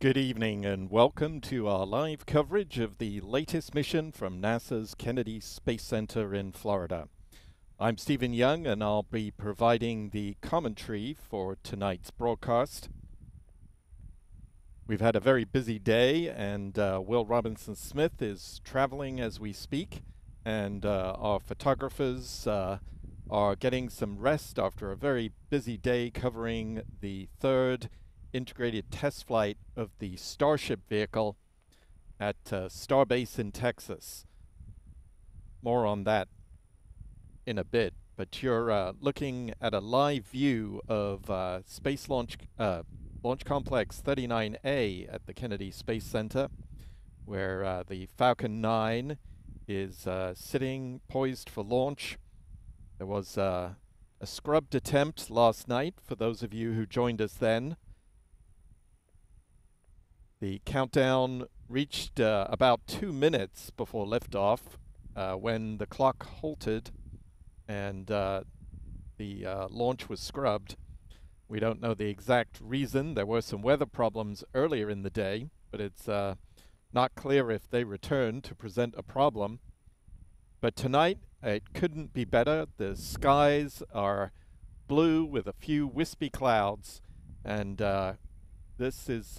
Good evening and welcome to our live coverage of the latest mission from NASA's Kennedy Space Center in Florida. I'm Stephen Young and I'll be providing the commentary for tonight's broadcast. We've had a very busy day and uh, Will Robinson Smith is traveling as we speak and uh, our photographers uh, are getting some rest after a very busy day covering the third integrated test flight of the Starship vehicle at uh, Starbase in Texas. More on that in a bit, but you're uh, looking at a live view of uh, Space Launch uh, Launch Complex 39A at the Kennedy Space Center, where uh, the Falcon 9 is uh, sitting poised for launch. There was a scrubbed attempt last night for those of you who joined us then. The countdown reached uh, about two minutes before liftoff uh, when the clock halted and uh, the uh, launch was scrubbed. We don't know the exact reason. There were some weather problems earlier in the day, but it's uh, not clear if they returned to present a problem. But tonight, it couldn't be better. The skies are blue with a few wispy clouds, and uh, this is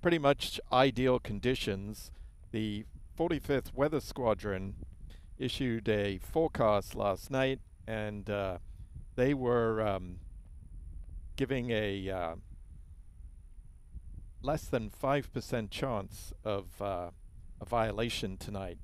pretty much ideal conditions. The 45th Weather Squadron issued a forecast last night, and uh, they were um, giving a uh, less than 5% chance of uh, a violation tonight.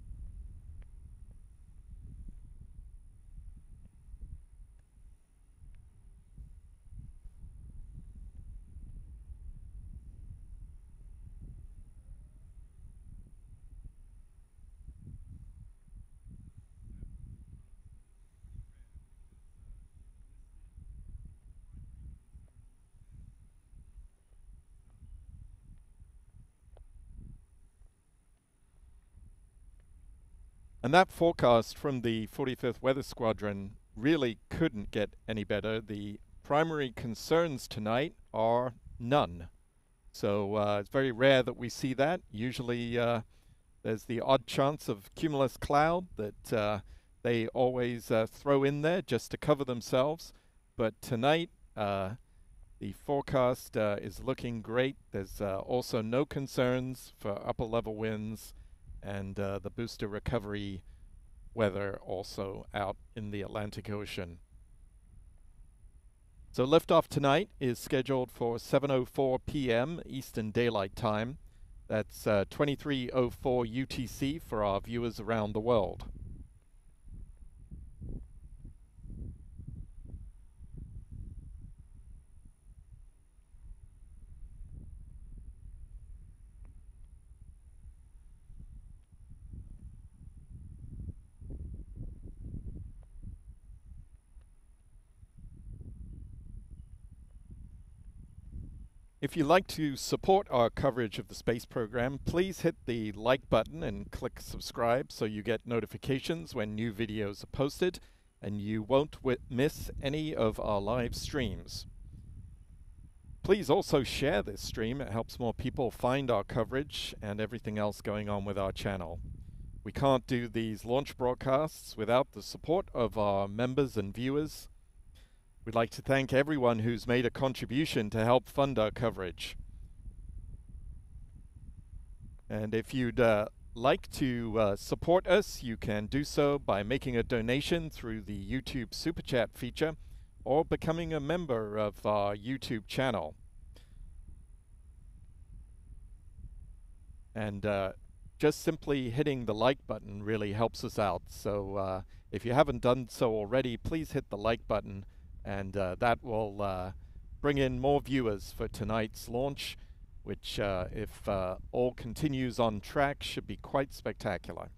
And that forecast from the 45th Weather Squadron really couldn't get any better. The primary concerns tonight are none. So uh, it's very rare that we see that. Usually uh, there's the odd chance of cumulus cloud that uh, they always uh, throw in there just to cover themselves. But tonight, uh, the forecast uh, is looking great. There's also no concerns for upper level winds and uh, the booster recovery weather also out in the Atlantic Ocean. So liftoff tonight is scheduled for 7.04 p.m. Eastern Daylight Time. That's uh, 23.04 UTC for our viewers around the world. If you'd like to support our coverage of the space program, please hit the like button and click subscribe so you get notifications when new videos are posted and you won't miss any of our live streams. Please also share this stream. It helps more people find our coverage and everything else going on with our channel. We can't do these launch broadcasts without the support of our members and viewers. We'd like to thank everyone who's made a contribution to help fund our coverage. And if you'd uh, like to uh, support us, you can do so by making a donation through the YouTube Super Chat feature or becoming a member of our YouTube channel. And uh, just simply hitting the like button really helps us out. So uh, if you haven't done so already, please hit the like button and uh, that will uh, bring in more viewers for tonight's launch, which, uh, if uh, all continues on track, should be quite spectacular.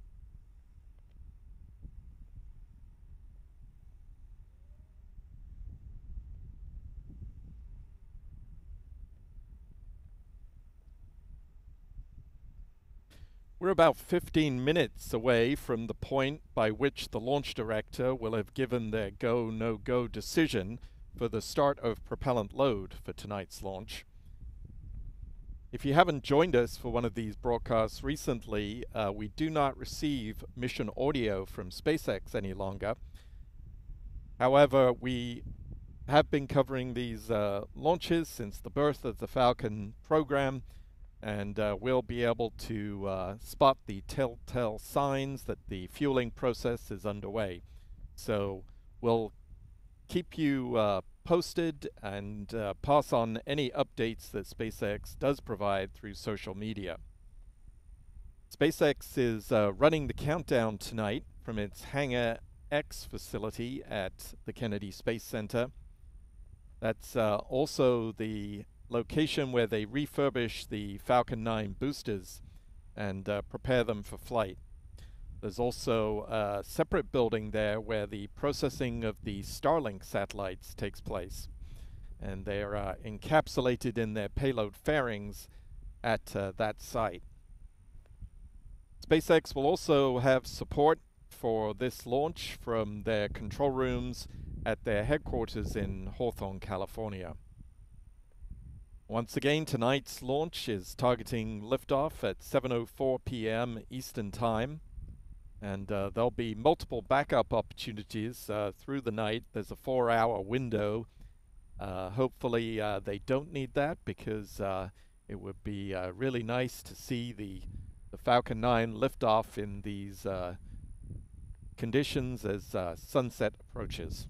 We're about 15 minutes away from the point by which the launch director will have given their go, no go decision for the start of propellant load for tonight's launch. If you haven't joined us for one of these broadcasts recently, uh, we do not receive mission audio from SpaceX any longer. However, we have been covering these uh, launches since the birth of the Falcon program, and uh, we'll be able to uh, spot the telltale signs that the fueling process is underway. So we'll keep you uh, posted and uh, pass on any updates that SpaceX does provide through social media. SpaceX is uh, running the countdown tonight from its Hangar X facility at the Kennedy Space Center. That's uh, also the location where they refurbish the Falcon 9 boosters and uh, prepare them for flight. There's also a separate building there where the processing of the Starlink satellites takes place. And they're uh, encapsulated in their payload fairings at uh, that site. SpaceX will also have support for this launch from their control rooms at their headquarters in Hawthorne, California. Once again, tonight's launch is targeting liftoff at 7.04 p.m. Eastern Time. And uh, there'll be multiple backup opportunities uh, through the night. There's a four-hour window. Uh, hopefully uh, they don't need that because uh, it would be uh, really nice to see the, the Falcon 9 liftoff in these conditions as sunset approaches.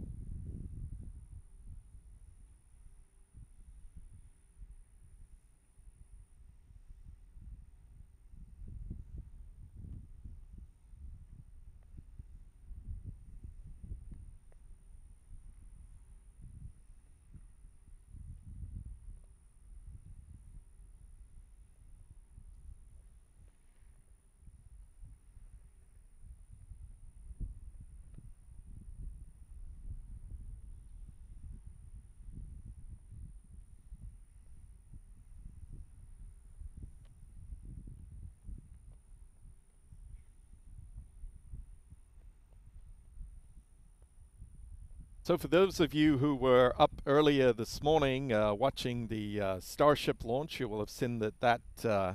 So for those of you who were up earlier this morning uh, watching the uh, Starship launch, you will have seen that that uh,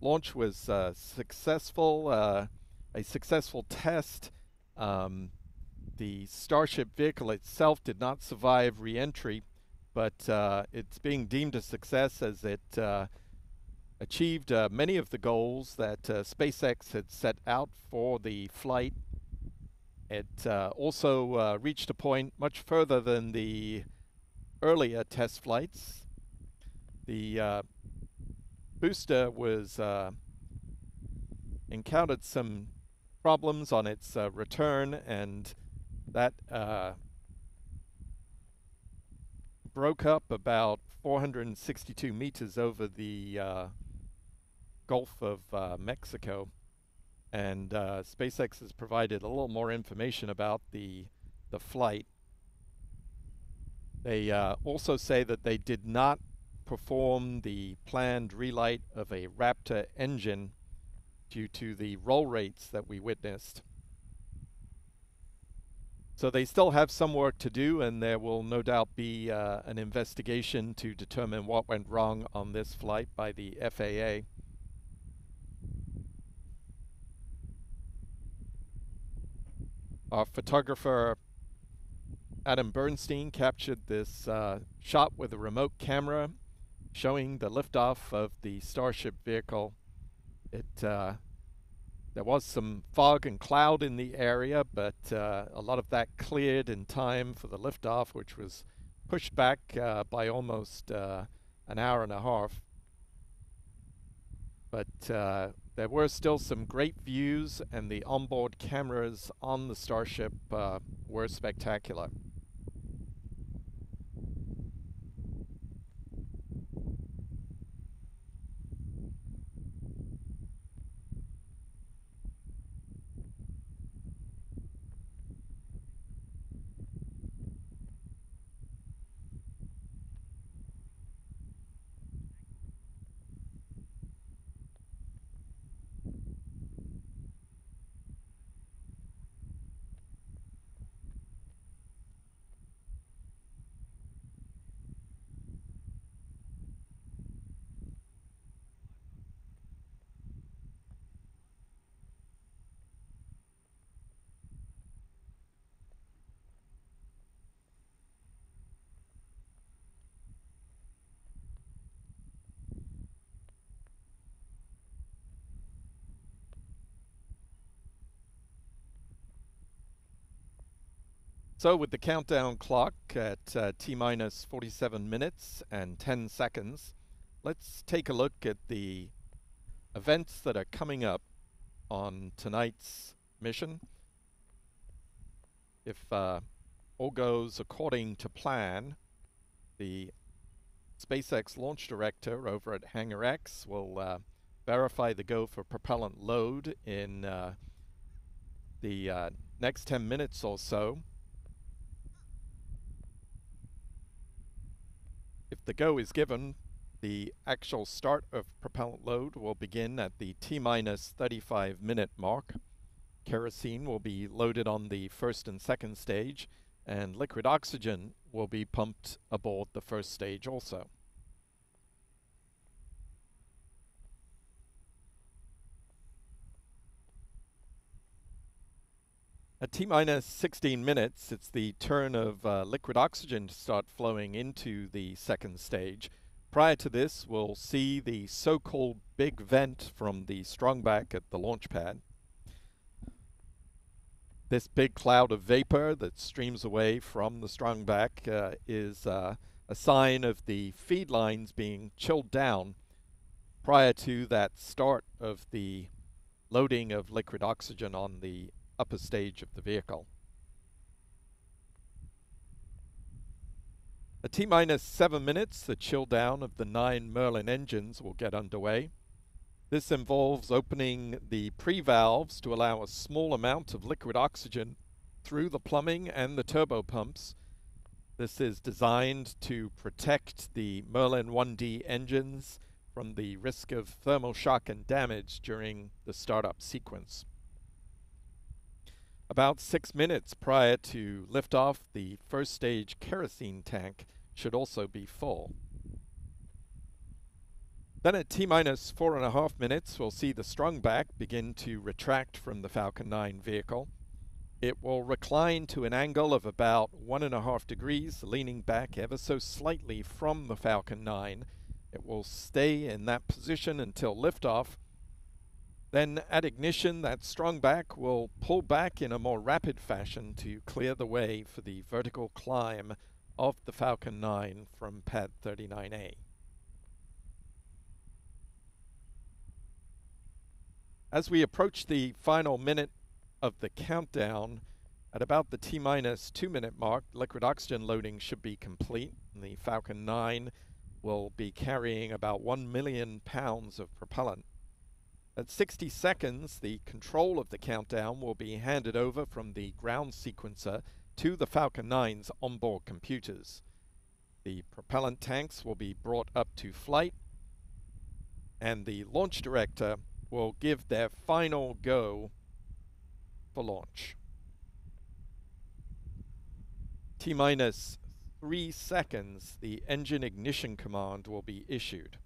launch was uh, successful, uh, a successful test. Um, the Starship vehicle itself did not survive re-entry, but uh, it's being deemed a success as it achieved many of the goals that SpaceX had set out for the flight it uh, also uh, reached a point much further than the earlier test flights. The uh, booster was uh, encountered some problems on its uh, return and that uh, broke up about 462 meters over the Gulf of Mexico and uh, SpaceX has provided a little more information about the the flight. They uh, also say that they did not perform the planned relight of a Raptor engine due to the roll rates that we witnessed. So they still have some work to do, and there will no doubt be uh, an investigation to determine what went wrong on this flight by the FAA. Our photographer Adam Bernstein captured this uh, shot with a remote camera showing the liftoff of the Starship vehicle. It uh, there was some fog and cloud in the area, but uh, a lot of that cleared in time for the liftoff, which was pushed back uh, by almost uh, an hour and a half. But uh, there were still some great views, and the onboard cameras on the Starship uh, were spectacular. So with the countdown clock at uh, T minus 47 minutes and 10 seconds, let's take a look at the events that are coming up on tonight's mission. If uh, all goes according to plan, the SpaceX launch director over at Hangar X will uh, verify the go for propellant load in uh, the uh, next 10 minutes or so. The go is given, the actual start of propellant load will begin at the T minus 35 minute mark. Kerosene will be loaded on the first and second stage, and liquid oxygen will be pumped aboard the first stage also. At T minus 16 minutes, it's the turn of uh, liquid oxygen to start flowing into the second stage. Prior to this, we'll see the so-called big vent from the strongback at the launch pad. This big cloud of vapor that streams away from the strongback uh, is uh, a sign of the feed lines being chilled down prior to that start of the loading of liquid oxygen on the upper stage of the vehicle. At T minus seven minutes, the chill down of the nine Merlin engines will get underway. This involves opening the pre-valves to allow a small amount of liquid oxygen through the plumbing and the turbo pumps. This is designed to protect the Merlin 1D engines from the risk of thermal shock and damage during the startup sequence. About six minutes prior to liftoff, the first stage kerosene tank should also be full. Then at T minus four and a half minutes, we'll see the strongback begin to retract from the Falcon 9 vehicle. It will recline to an angle of about one and a half degrees, leaning back ever so slightly from the Falcon 9. It will stay in that position until liftoff, then at ignition, that strongback will pull back in a more rapid fashion to clear the way for the vertical climb of the Falcon 9 from pad 39A. As we approach the final minute of the countdown, at about the T minus two minute mark, liquid oxygen loading should be complete. And the Falcon 9 will be carrying about 1 million pounds of propellant at 60 seconds, the control of the countdown will be handed over from the ground sequencer to the Falcon 9's onboard computers. The propellant tanks will be brought up to flight, and the launch director will give their final go for launch. T minus three seconds, the engine ignition command will be issued.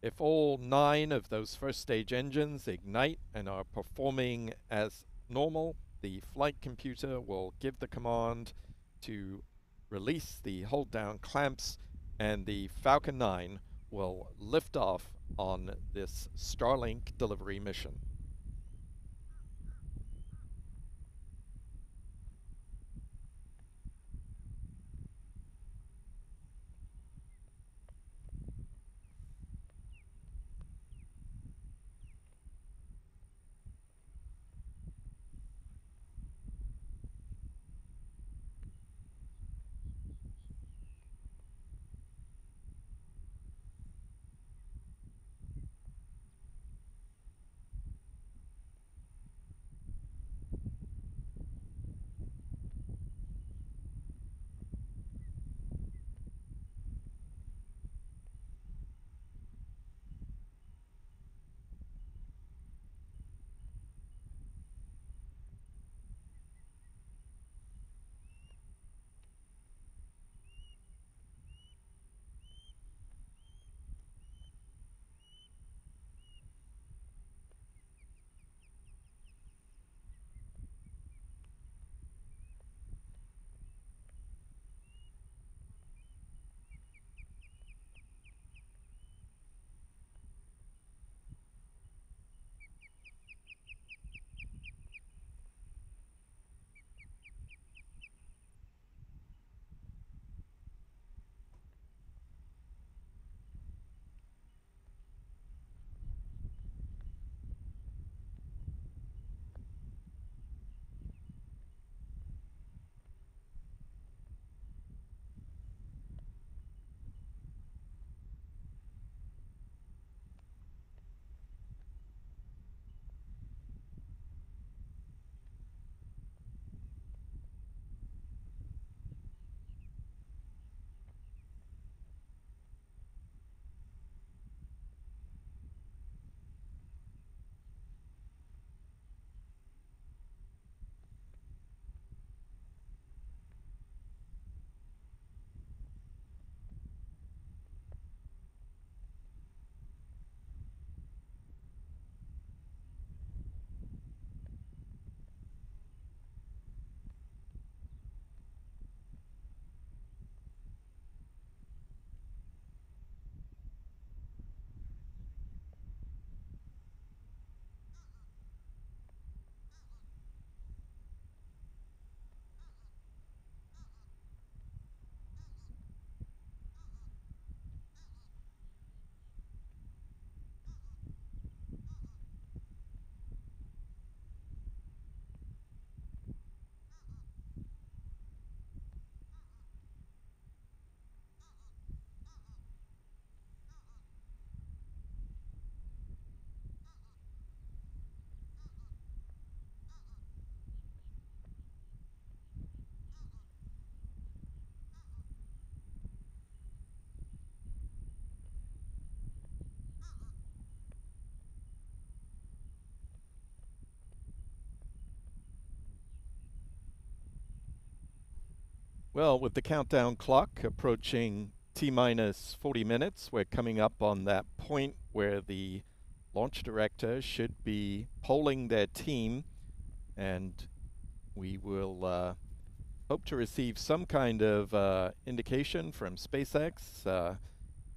If all nine of those first stage engines ignite and are performing as normal, the flight computer will give the command to release the hold down clamps and the Falcon 9 will lift off on this Starlink delivery mission. Well, with the countdown clock approaching T minus 40 minutes, we're coming up on that point where the launch director should be polling their team and we will uh, hope to receive some kind of uh, indication from SpaceX uh,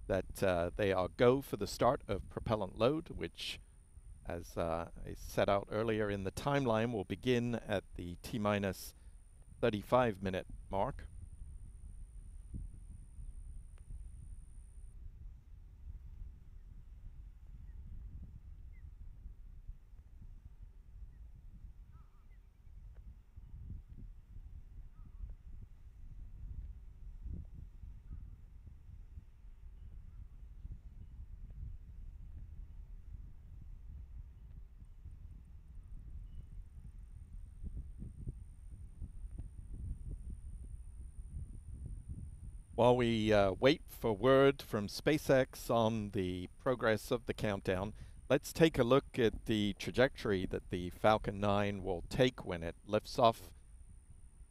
that uh, they are go for the start of propellant load, which as uh, I set out earlier in the timeline will begin at the T minus 35 minute mark. While we uh, wait for word from SpaceX on the progress of the countdown, let's take a look at the trajectory that the Falcon 9 will take when it lifts off,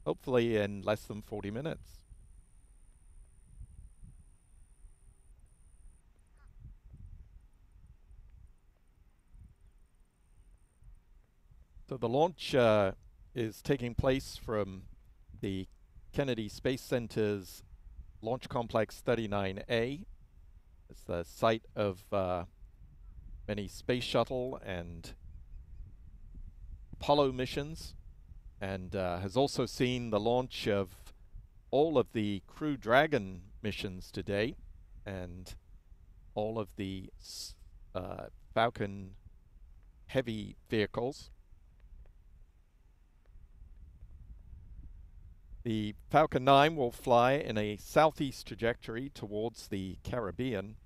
hopefully in less than 40 minutes. So the launch uh, is taking place from the Kennedy Space Center's Launch Complex 39A. It's the site of uh, many space shuttle and Apollo missions and uh, has also seen the launch of all of the Crew Dragon missions to date and all of the uh, Falcon heavy vehicles. The Falcon 9 will fly in a southeast trajectory towards the Caribbean.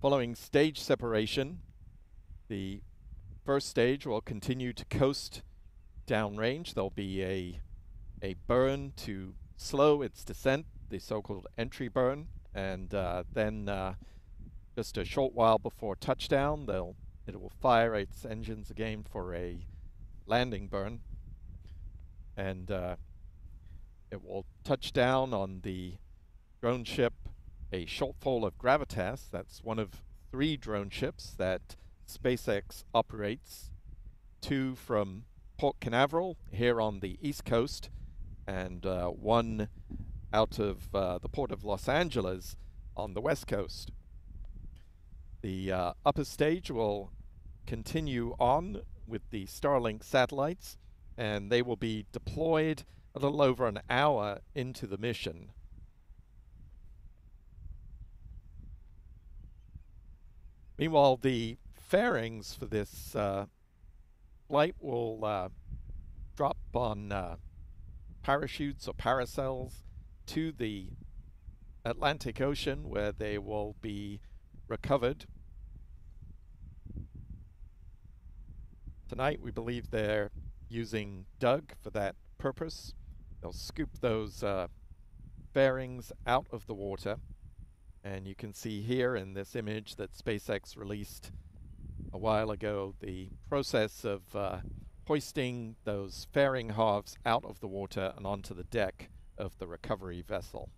Following stage separation, the first stage will continue to coast downrange. There'll be a, a burn to slow its descent, the so-called entry burn, and uh, then uh, just a short while before touchdown, they'll it will fire its engines again for a landing burn. And uh, it will touch down on the drone ship, a shortfall of Gravitas. That's one of three drone ships that SpaceX operates. Two from Port Canaveral here on the east coast, and uh, one out of uh, the port of Los Angeles on the west coast. The uh, upper stage will continue on with the Starlink satellites, and they will be deployed a little over an hour into the mission. Meanwhile, the fairings for this uh, flight will uh, drop on uh, parachutes or parasails to the Atlantic Ocean where they will be recovered. Tonight we believe they're using Doug for that purpose. They'll scoop those uh, fairings out of the water. And you can see here in this image that SpaceX released a while ago the process of uh, hoisting those fairing halves out of the water and onto the deck of the recovery vessel.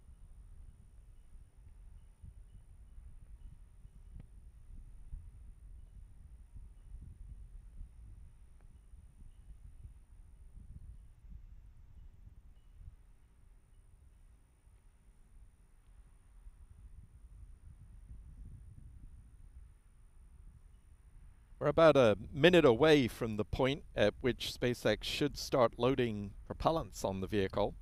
We're about a minute away from the point at which SpaceX should start loading propellants on the vehicle.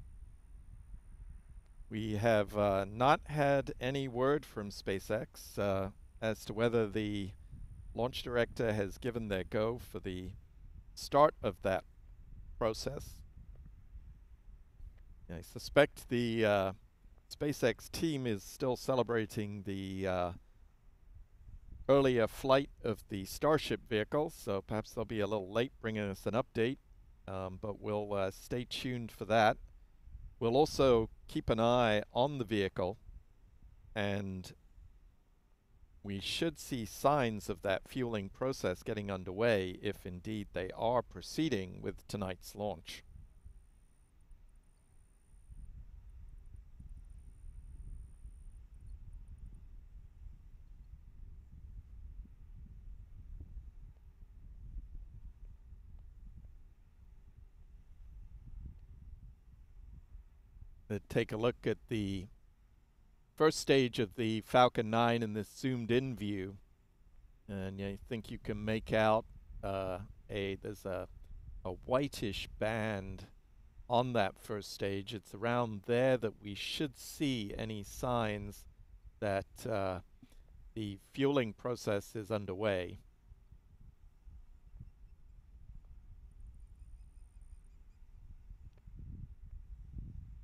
We have uh, not had any word from SpaceX uh, as to whether the launch director has given their go for the start of that process. I suspect the uh, SpaceX team is still celebrating the uh, earlier flight of the Starship vehicle, so perhaps they'll be a little late bringing us an update, um, but we'll uh, stay tuned for that. We'll also keep an eye on the vehicle, and we should see signs of that fueling process getting underway if indeed they are proceeding with tonight's launch. Take a look at the first stage of the Falcon 9 in this zoomed in view. And I think you can make out uh, a there's a a whitish band on that first stage. It's around there that we should see any signs that uh, the fueling process is underway.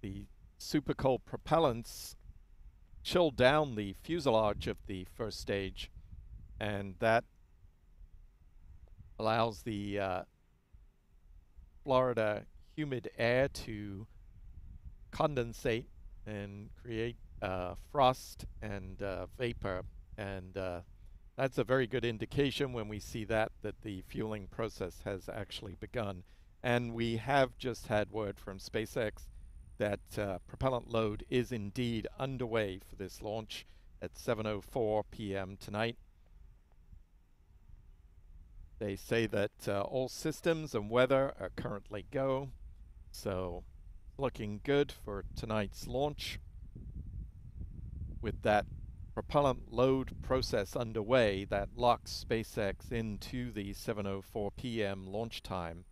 The supercold propellants chill down the fuselage of the first stage and that allows the uh, Florida humid air to condensate and create uh, frost and uh, vapor. And uh, that's a very good indication when we see that that the fueling process has actually begun. And we have just had word from SpaceX that uh, propellant load is indeed underway for this launch at 7.04 p.m. tonight. They say that uh, all systems and weather are currently go, so looking good for tonight's launch. With that propellant load process underway, that locks SpaceX into the 7.04 p.m. launch time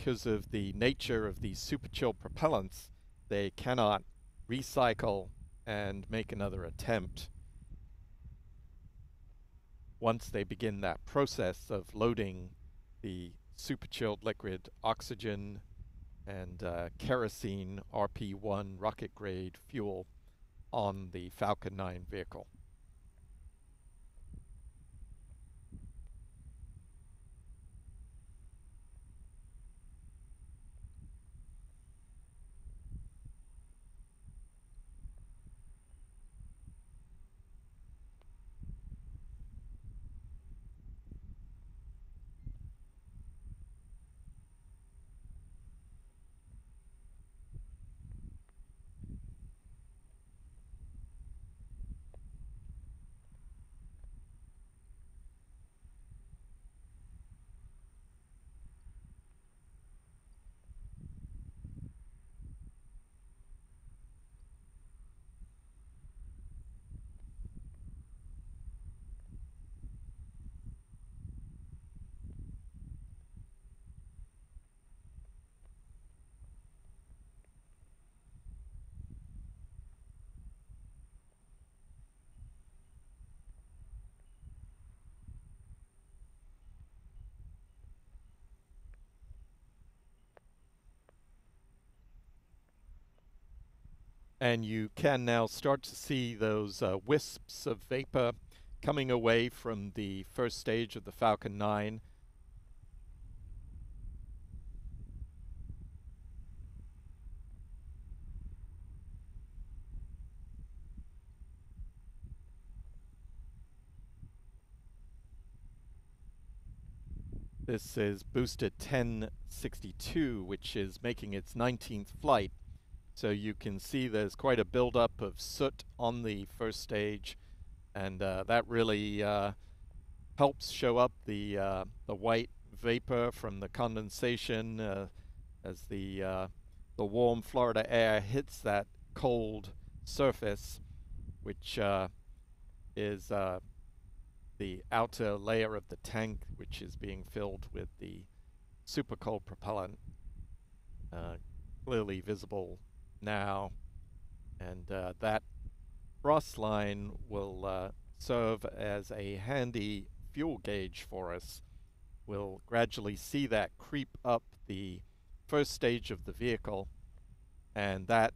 because of the nature of these super chill propellants, they cannot recycle and make another attempt once they begin that process of loading the super chilled liquid oxygen and uh, kerosene RP1 rocket grade fuel on the Falcon 9 vehicle. And you can now start to see those uh, wisps of vapor coming away from the first stage of the Falcon 9. This is booster 1062, which is making its 19th flight. So you can see there's quite a buildup of soot on the first stage, and uh, that really uh, helps show up the uh, the white vapor from the condensation uh, as the uh, the warm Florida air hits that cold surface, which uh, is the outer layer of the tank, which is being filled with the super cold propellant, clearly visible now, and uh, that frost line will uh, serve as a handy fuel gauge for us. We'll gradually see that creep up the first stage of the vehicle, and that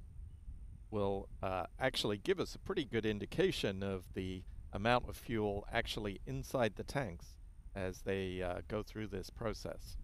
will uh, actually give us a pretty good indication of the amount of fuel actually inside the tanks as they uh, go through this process.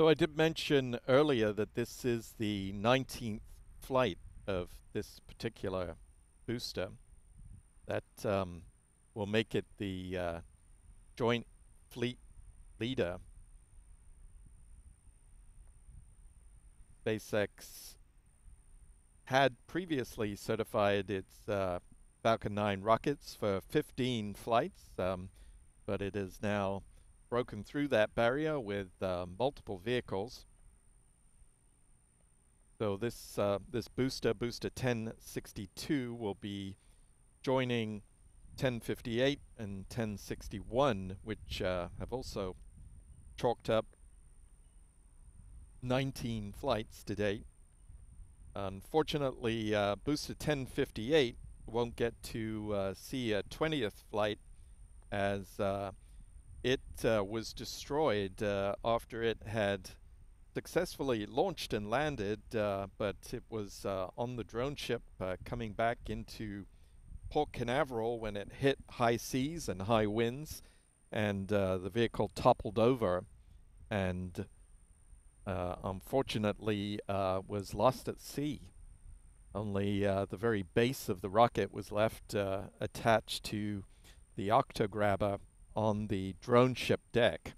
So I did mention earlier that this is the 19th flight of this particular booster that um, will make it the uh, joint fleet leader. SpaceX had previously certified its uh, Falcon 9 rockets for 15 flights, um, but it is now broken through that barrier with uh, multiple vehicles. So this uh, this booster, booster 1062, will be joining 1058 and 1061, which uh, have also chalked up 19 flights to date. Unfortunately, uh, booster 1058 won't get to uh, see a 20th flight as uh, it uh, was destroyed uh, after it had successfully launched and landed, uh, but it was uh, on the drone ship uh, coming back into Port Canaveral when it hit high seas and high winds, and uh, the vehicle toppled over and unfortunately was lost at sea. Only the very base of the rocket was left attached to the octograbber on the drone ship deck.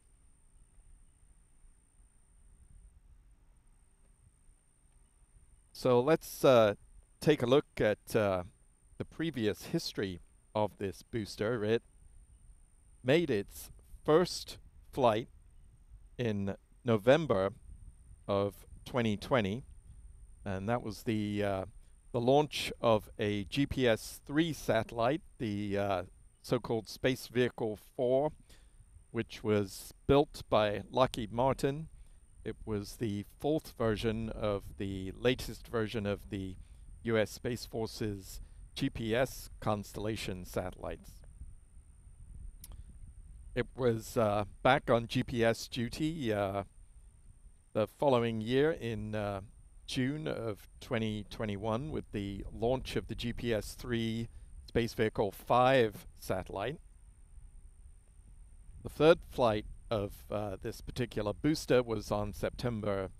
So let's uh, take a look at uh, the previous history of this booster. It made its first flight in November of 2020, and that was the uh, the launch of a GPS-3 satellite, the uh, so-called Space Vehicle 4, which was built by Lockheed Martin. It was the fourth version of the latest version of the U.S. Space Force's GPS constellation satellites. It was uh, back on GPS duty uh, the following year in uh, June of 2021 with the launch of the GPS 3 Space Vehicle 5 satellite. The third flight of uh, this particular booster was on September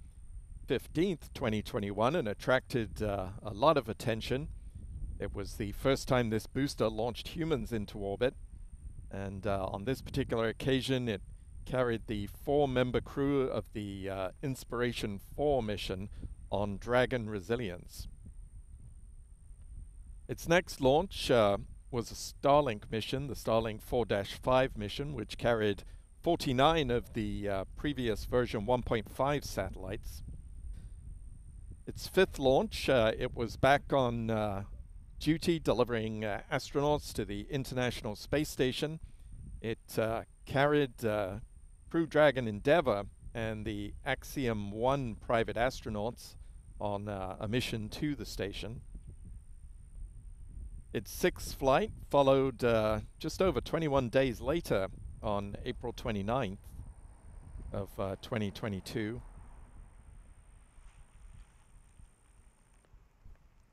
15th, 2021, and attracted uh, a lot of attention. It was the first time this booster launched humans into orbit, and uh, on this particular occasion, it carried the four-member crew of the uh, Inspiration 4 mission on Dragon Resilience. Its next launch uh, was a Starlink mission, the Starlink 4-5 mission, which carried 49 of the uh, previous version 1.5 satellites. Its fifth launch, uh, it was back on uh, duty delivering uh, astronauts to the International Space Station. It uh, carried Crew Dragon Endeavour and the Axiom 1 private astronauts on a mission to the station. Its sixth flight followed uh, just over 21 days later on April 29th of uh, 2022.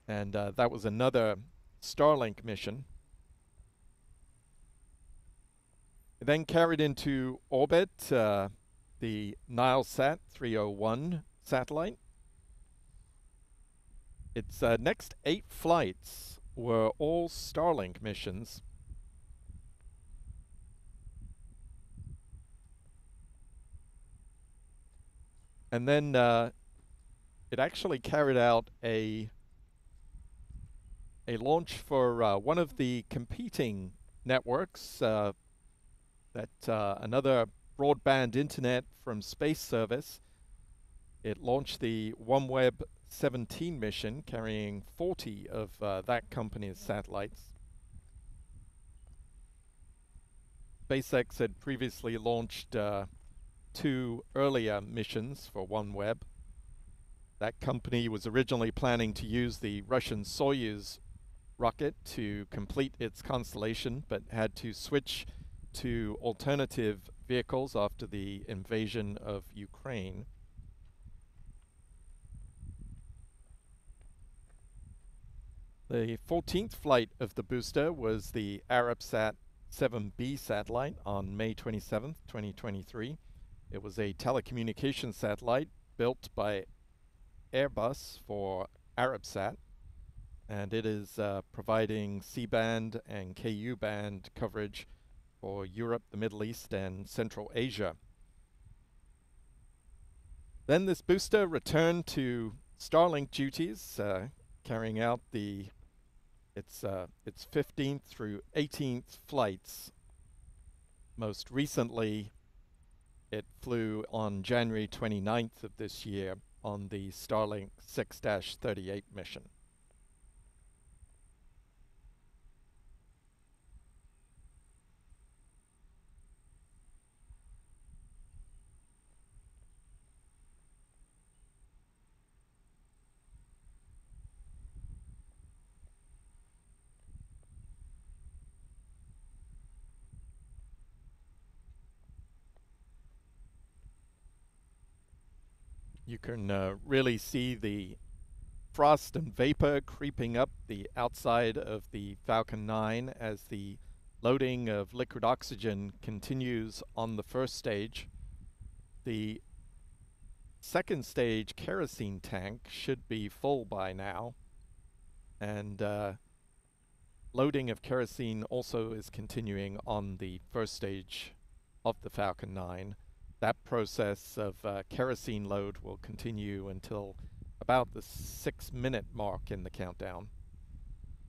And uh, that was another Starlink mission. It then carried into orbit uh, the Nilesat 301 satellite. Its uh, next eight flights were all Starlink missions. And then uh, it actually carried out a a launch for uh, one of the competing networks uh, that uh, another broadband internet from space service. It launched the OneWeb 17 mission carrying 40 of uh, that company's satellites. SpaceX had previously launched uh, two earlier missions for OneWeb. That company was originally planning to use the Russian Soyuz rocket to complete its constellation, but had to switch to alternative vehicles after the invasion of Ukraine. The 14th flight of the booster was the Arabsat 7B satellite on May 27, 2023. It was a telecommunication satellite built by Airbus for Arabsat, and it is uh, providing C-band and Ku band coverage for Europe, the Middle East, and Central Asia. Then this booster returned to Starlink duties, uh, carrying out the its uh, its 15th through 18th flights. Most recently, it flew on January 29th of this year on the Starlink 6-38 mission. Can uh, really see the frost and vapor creeping up the outside of the Falcon 9 as the loading of liquid oxygen continues on the first stage. The second stage kerosene tank should be full by now. And uh, loading of kerosene also is continuing on the first stage of the Falcon 9 that process of uh, kerosene load will continue until about the six minute mark in the countdown.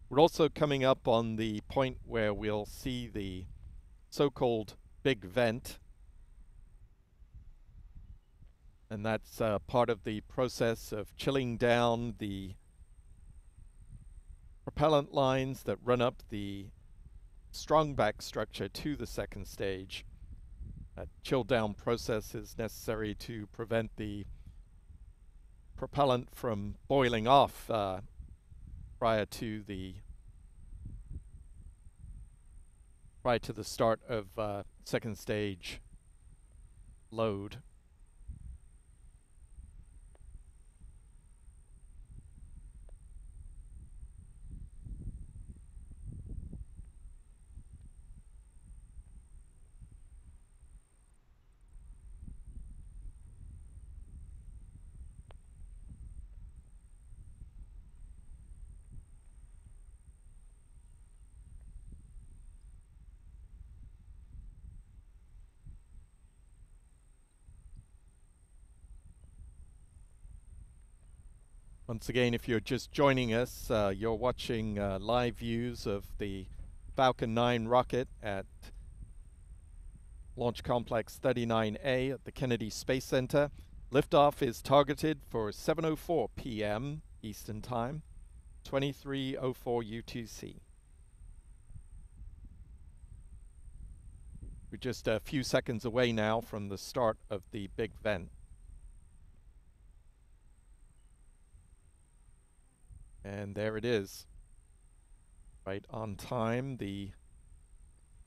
We're also coming up on the point where we'll see the so-called big vent. And that's uh, part of the process of chilling down the propellant lines that run up the strong back structure to the second stage a chill down process is necessary to prevent the propellant from boiling off uh, prior to the prior to the start of uh, second stage load. Once again, if you're just joining us, uh, you're watching uh, live views of the Falcon 9 rocket at Launch Complex 39A at the Kennedy Space Center. Liftoff is targeted for 7.04 p.m. Eastern Time, 23.04 UTC. We're just a few seconds away now from the start of the big vent. And there it is. Right on time, the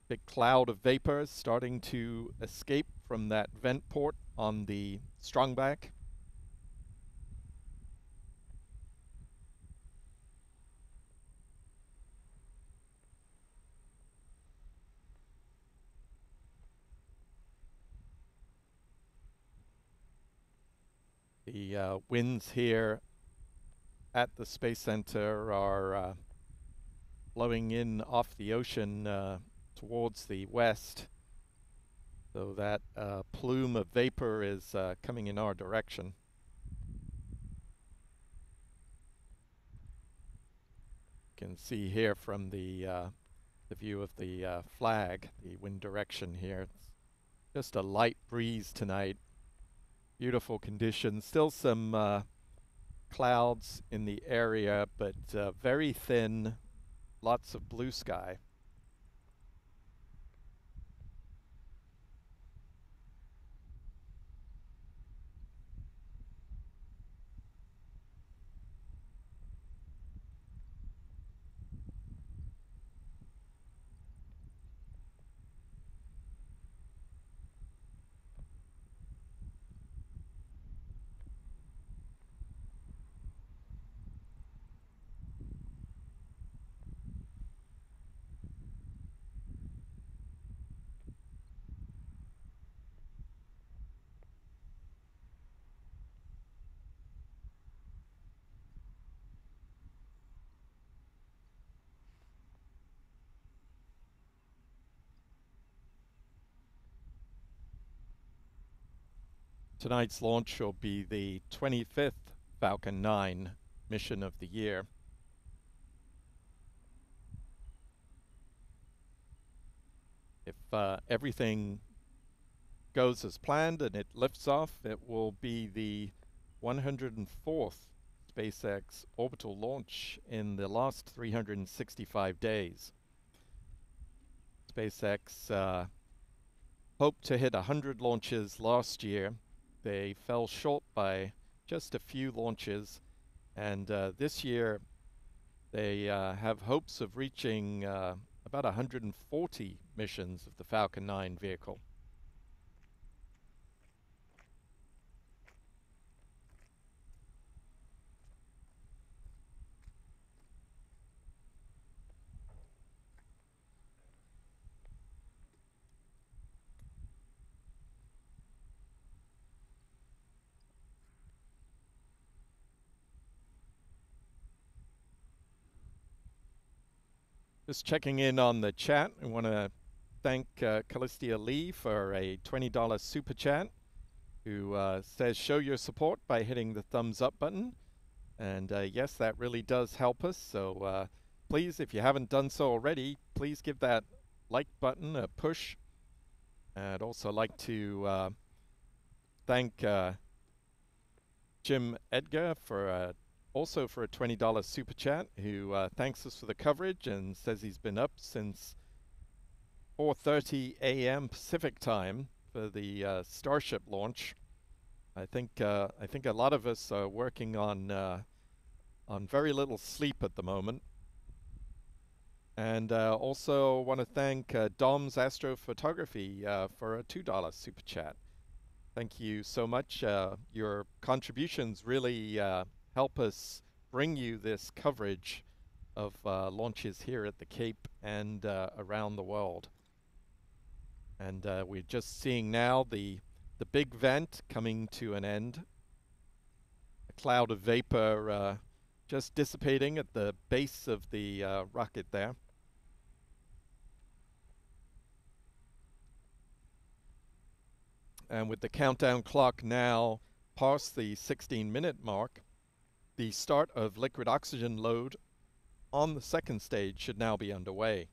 big cloud of vapor starting to escape from that vent port on the strongback. The uh, winds here at the Space Center are uh, blowing in off the ocean uh, towards the west. So that uh, plume of vapor is uh, coming in our direction. You can see here from the uh, the view of the uh, flag, the wind direction here. It's just a light breeze tonight. Beautiful conditions. Still some clouds in the area, but uh, very thin, lots of blue sky. Tonight's launch will be the 25th Falcon 9 mission of the year. If uh, everything goes as planned and it lifts off, it will be the 104th SpaceX orbital launch in the last 365 days. SpaceX uh, hoped to hit 100 launches last year. They fell short by just a few launches, and uh, this year they uh, have hopes of reaching uh, about 140 missions of the Falcon 9 vehicle. Just checking in on the chat. I want to thank uh, Callistia Lee for a $20 super chat who uh, says show your support by hitting the thumbs up button. And uh, yes, that really does help us. So uh, please, if you haven't done so already, please give that like button a push. I'd also like to uh, thank uh, Jim Edgar for uh, also for a $20 super chat who uh, thanks us for the coverage and says he's been up since 4.30 a.m. Pacific time for the uh, Starship launch. I think uh, I think a lot of us are working on uh, on very little sleep at the moment. And uh, also want to thank uh, Dom's Astrophotography for a $2 super chat. Thank you so much. your contributions really help us bring you this coverage of uh, launches here at the Cape and uh, around the world. And uh, we're just seeing now the the big vent coming to an end. A cloud of vapor uh, just dissipating at the base of the uh, rocket there. And with the countdown clock now past the 16 minute mark, the start of liquid oxygen load on the second stage should now be underway.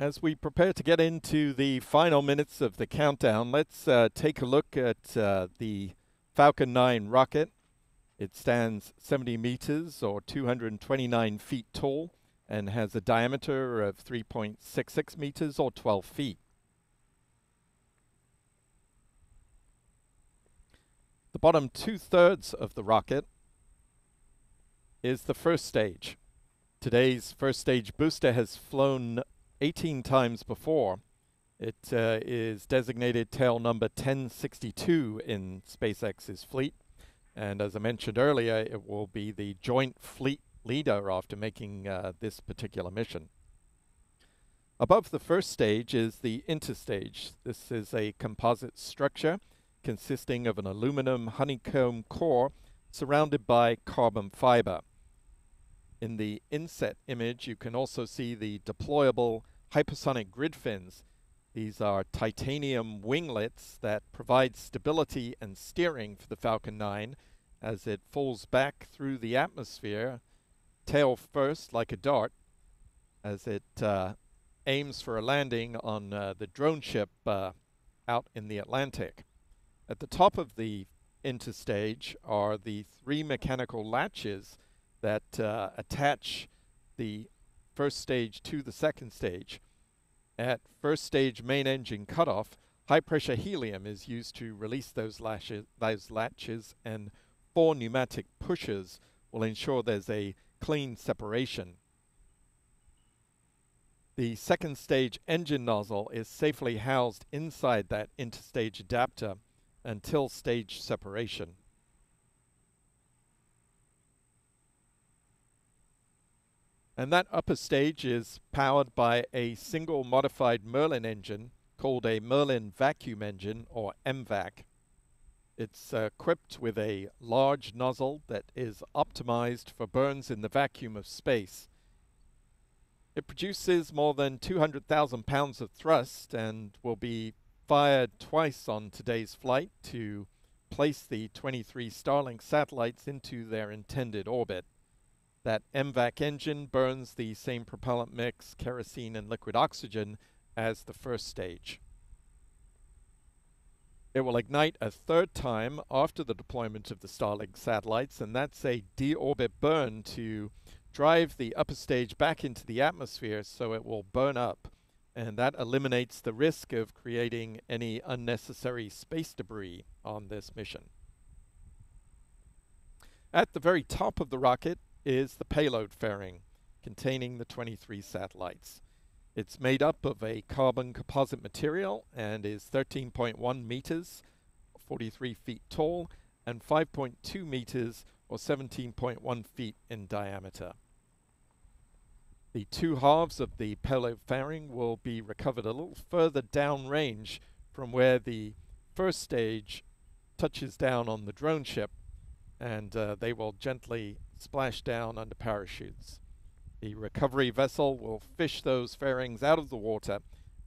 As we prepare to get into the final minutes of the countdown, let's uh, take a look at uh, the Falcon 9 rocket. It stands 70 meters or 229 feet tall and has a diameter of 3.66 meters or 12 feet. The bottom two-thirds of the rocket is the first stage. Today's first stage booster has flown 18 times before. It uh, is designated tail number 1062 in SpaceX's fleet. And as I mentioned earlier, it will be the joint fleet leader after making uh, this particular mission. Above the first stage is the interstage. This is a composite structure consisting of an aluminum honeycomb core surrounded by carbon fiber. In the inset image, you can also see the deployable hypersonic grid fins. These are titanium winglets that provide stability and steering for the Falcon 9 as it falls back through the atmosphere, tail first like a dart, as it uh, aims for a landing on uh, the drone ship uh, out in the Atlantic. At the top of the interstage are the three mechanical latches that uh, attach the first stage to the second stage. At first stage main engine cutoff, high pressure helium is used to release those, lashes, those latches and four pneumatic pushers will ensure there's a clean separation. The second stage engine nozzle is safely housed inside that interstage adapter until stage separation. And that upper stage is powered by a single modified Merlin engine called a Merlin vacuum engine or MVAC. It's uh, equipped with a large nozzle that is optimized for burns in the vacuum of space. It produces more than 200,000 pounds of thrust and will be fired twice on today's flight to place the 23 Starlink satellites into their intended orbit. That MVAC engine burns the same propellant mix, kerosene and liquid oxygen, as the first stage. It will ignite a third time after the deployment of the Starlink satellites, and that's a deorbit burn to drive the upper stage back into the atmosphere so it will burn up. And that eliminates the risk of creating any unnecessary space debris on this mission. At the very top of the rocket is the payload fairing containing the 23 satellites. It's made up of a carbon composite material and is 13.1 meters, 43 feet tall, and 5.2 meters or 17.1 feet in diameter. The two halves of the payload fairing will be recovered a little further downrange from where the first stage touches down on the drone ship and uh, they will gently splash down under parachutes. The recovery vessel will fish those fairings out of the water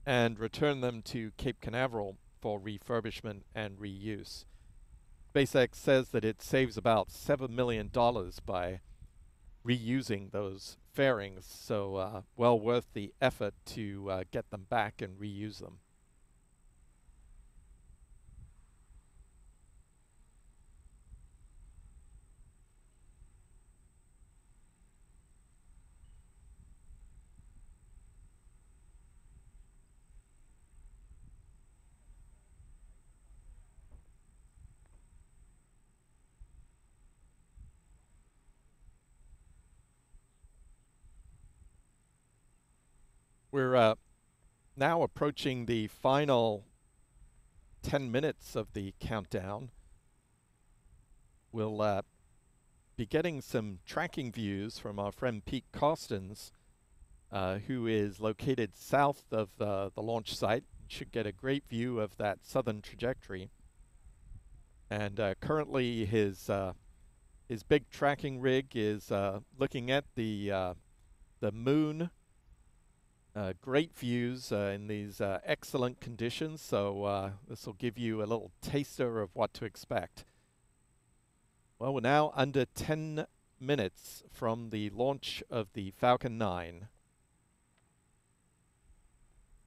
and return them to Cape Canaveral for refurbishment and reuse. SpaceX says that it saves about $7 million by reusing those fairings, so uh, well worth the effort to uh, get them back and reuse them. We're uh, now approaching the final 10 minutes of the countdown. We'll uh, be getting some tracking views from our friend Pete Costens, uh, who is located south of uh, the launch site. Should get a great view of that southern trajectory. And uh, currently, his uh, his big tracking rig is looking at the the moon uh, great views uh, in these uh, excellent conditions, so uh, this will give you a little taster of what to expect. Well, we're now under 10 minutes from the launch of the Falcon 9.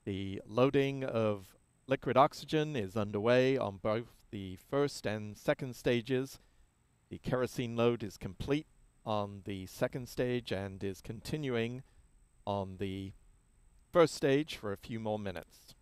The loading of liquid oxygen is underway on both the first and second stages. The kerosene load is complete on the second stage and is continuing on the first stage for a few more minutes.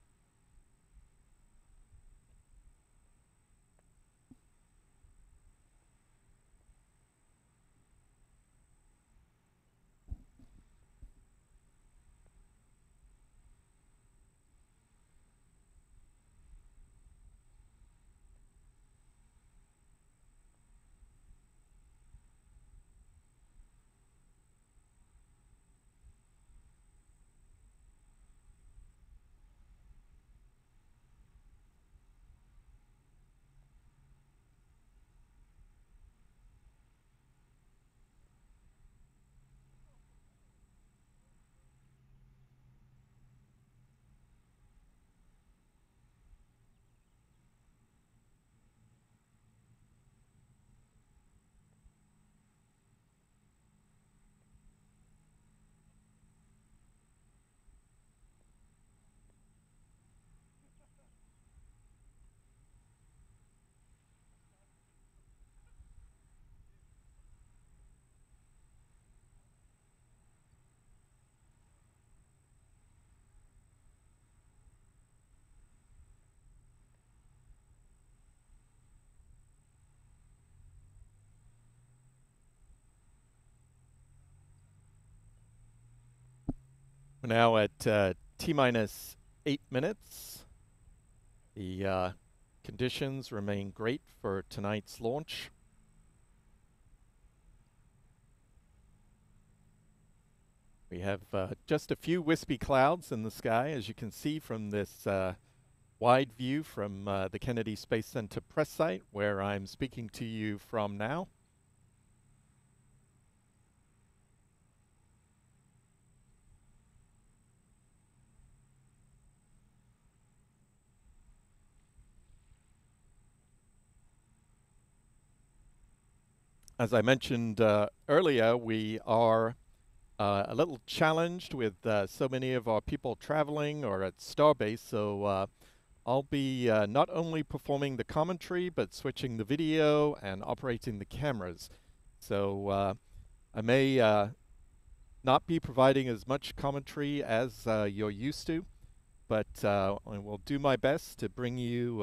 We're now at uh, T minus eight minutes. The uh, conditions remain great for tonight's launch. We have uh, just a few wispy clouds in the sky, as you can see from this uh, wide view from uh, the Kennedy Space Center press site, where I'm speaking to you from now. As I mentioned uh, earlier, we are uh, a little challenged with uh, so many of our people traveling or at Starbase. So uh, I'll be uh, not only performing the commentary, but switching the video and operating the cameras. So I may not be providing as much commentary as you're used to, but I will do my best to bring you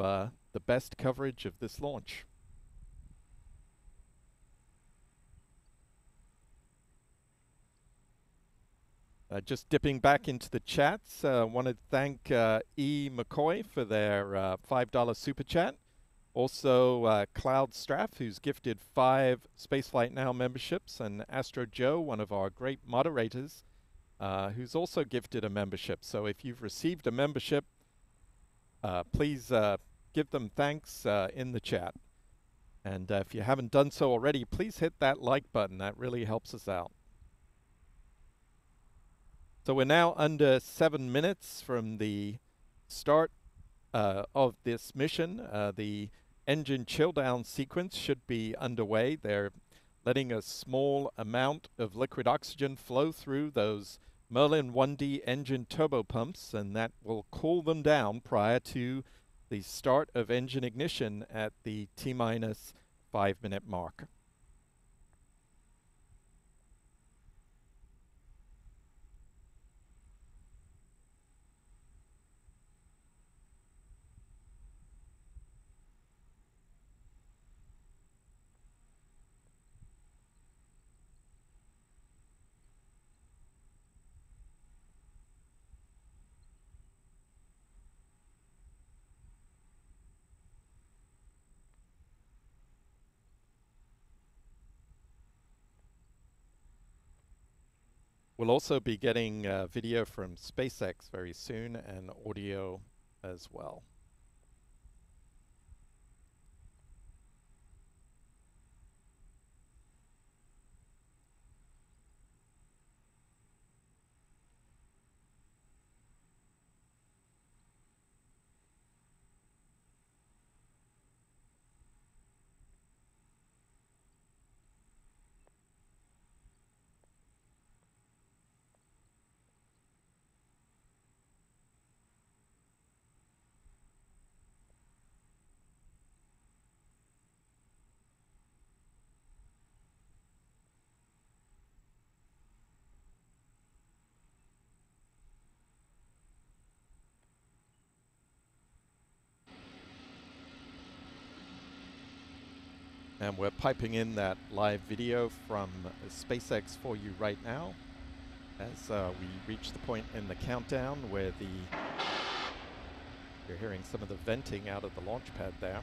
the best coverage of this launch. Uh, just dipping back into the chats, I uh, want to thank uh, E. McCoy for their uh, $5 super chat. Also, uh, Cloud Straff, who's gifted five Spaceflight Now memberships, and Astro Joe, one of our great moderators, uh, who's also gifted a membership. So if you've received a membership, please give them thanks in the chat. And if you haven't done so already, please hit that like button. That really helps us out. So we're now under seven minutes from the start uh, of this mission. Uh, the engine chill down sequence should be underway. They're letting a small amount of liquid oxygen flow through those Merlin 1D engine turbo pumps, and that will cool them down prior to the start of engine ignition at the T minus five minute mark. We'll also be getting uh, video from SpaceX very soon and audio as well. And we're piping in that live video from SpaceX for you right now as uh, we reach the point in the countdown where the you're hearing some of the venting out of the launch pad there.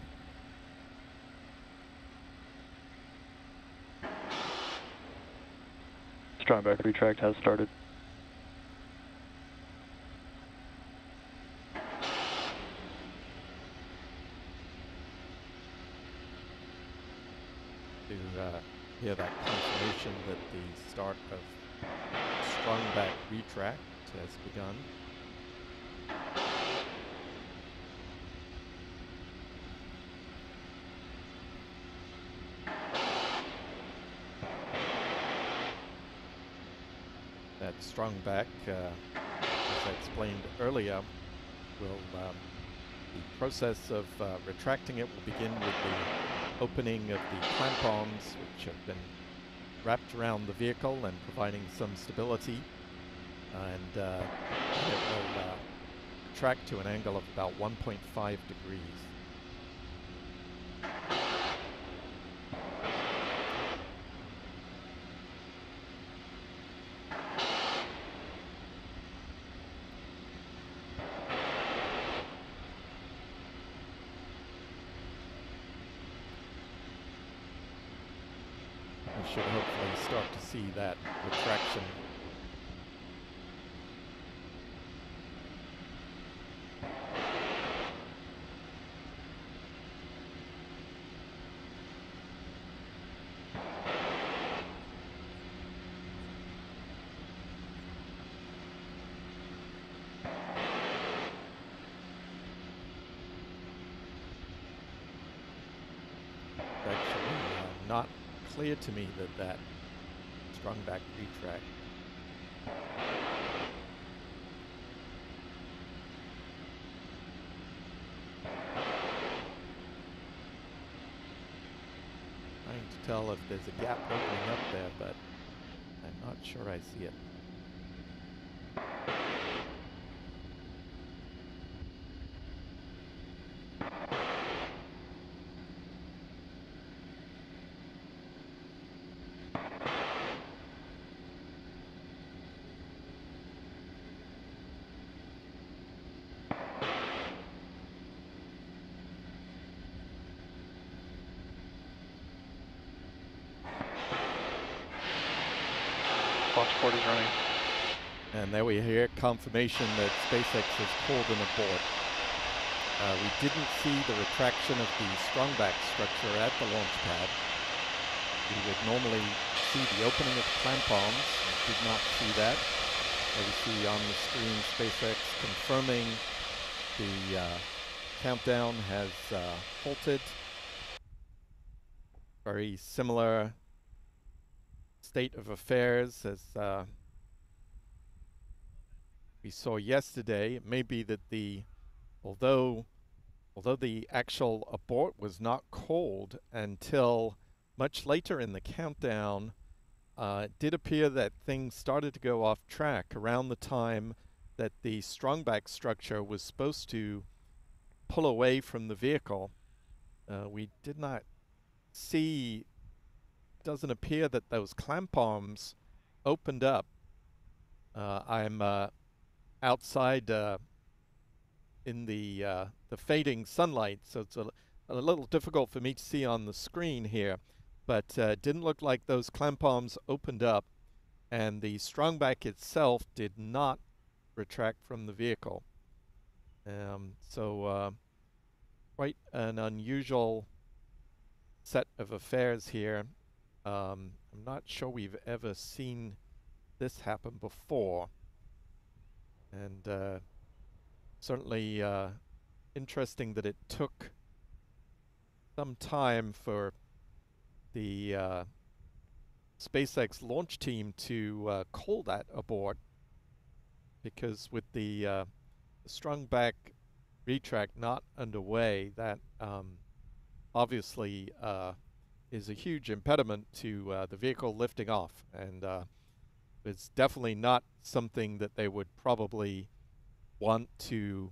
Strong back retract has started. hear that confirmation that the start of strong back retract has begun. That strong back, uh, as I explained earlier, will um, the process of uh, retracting it will begin with the opening of the clamp arms, which have been wrapped around the vehicle and providing some stability and uh, it will uh, track to an angle of about 1.5 degrees. We should hopefully start to see that retraction not clear to me that that strong back retract. Trying to tell if there's a gap opening up there, but I'm not sure I see it. Fox 4 is running. And there we hear confirmation that SpaceX has called an abort. Uh, we didn't see the retraction of the strongback structure at the launch pad. We would normally see the opening of the clamp arms. We did not see that. There we see on the screen SpaceX confirming the uh, countdown has uh, halted. Very similar state of affairs as uh, we saw yesterday. It may be that the, although, although the actual abort was not called until much later in the countdown, uh, it did appear that things started to go off track around the time that the strongback structure was supposed to pull away from the vehicle. Uh, we did not see doesn't appear that those clamp arms opened up. Uh, I'm uh, outside uh, in the uh, the fading sunlight, so it's a, a little difficult for me to see on the screen here. But uh, didn't look like those clamp arms opened up, and the strongback itself did not retract from the vehicle. Um, so uh, quite an unusual set of affairs here. Um, I'm not sure we've ever seen this happen before. And uh, certainly uh, interesting that it took some time for the uh, SpaceX launch team to uh, call that abort because with the, uh, strong back retract not underway, that um, obviously uh, is a huge impediment to the vehicle lifting off, and it's definitely not something that they would probably want to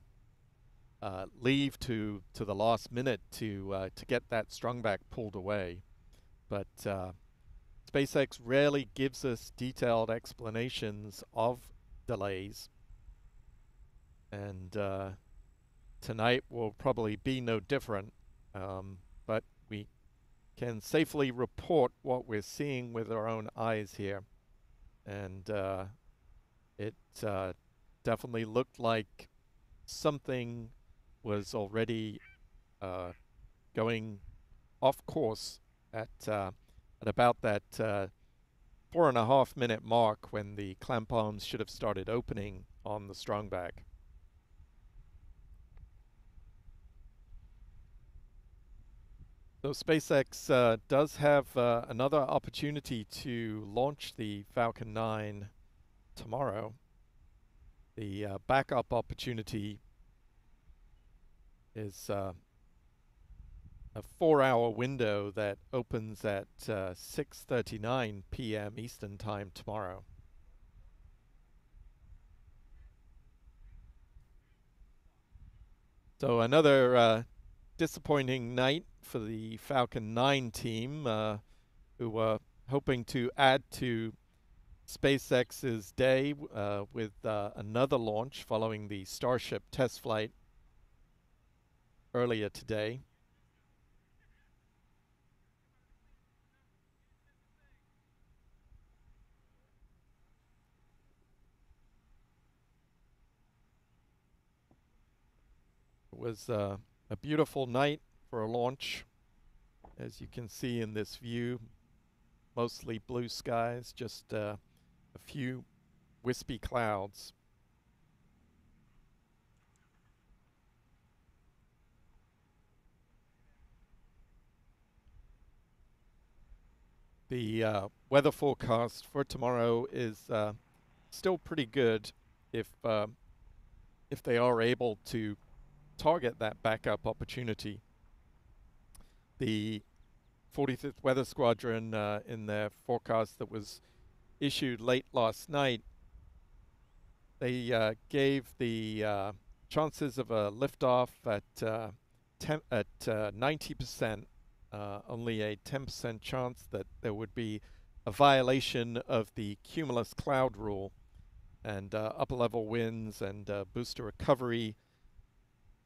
uh, leave to to the last minute to uh, to get that strong back pulled away. But uh, SpaceX rarely gives us detailed explanations of delays, and uh, tonight will probably be no different. Um, but we can safely report what we're seeing with our own eyes here. And uh, it uh, definitely looked like something was already uh, going off course at, uh, at about that uh, four and a half minute mark when the clamp arms should have started opening on the strongback. So SpaceX uh, does have uh, another opportunity to launch the Falcon 9 tomorrow. The uh, backup opportunity is uh, a four-hour window that opens at 6:39 uh, p.m. Eastern Time tomorrow. So another uh, disappointing night for the Falcon 9 team, uh, who were hoping to add to SpaceX's day uh, with uh, another launch following the Starship test flight earlier today. It was uh, a beautiful night for a launch. As you can see in this view, mostly blue skies, just uh, a few wispy clouds. The uh, weather forecast for tomorrow is uh, still pretty good if uh, if they are able to target that backup opportunity. The 45th Weather Squadron uh, in their forecast that was issued late last night, they uh, gave the uh, chances of a liftoff at uh, at 90%, uh, uh, only a 10% chance that there would be a violation of the cumulus cloud rule and upper level winds and booster recovery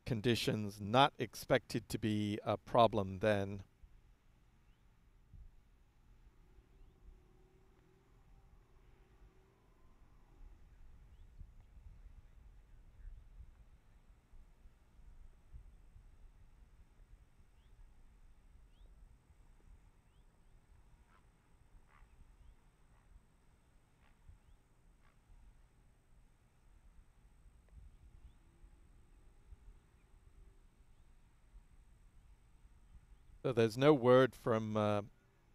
conditions not expected to be a problem then. So there's no word from uh,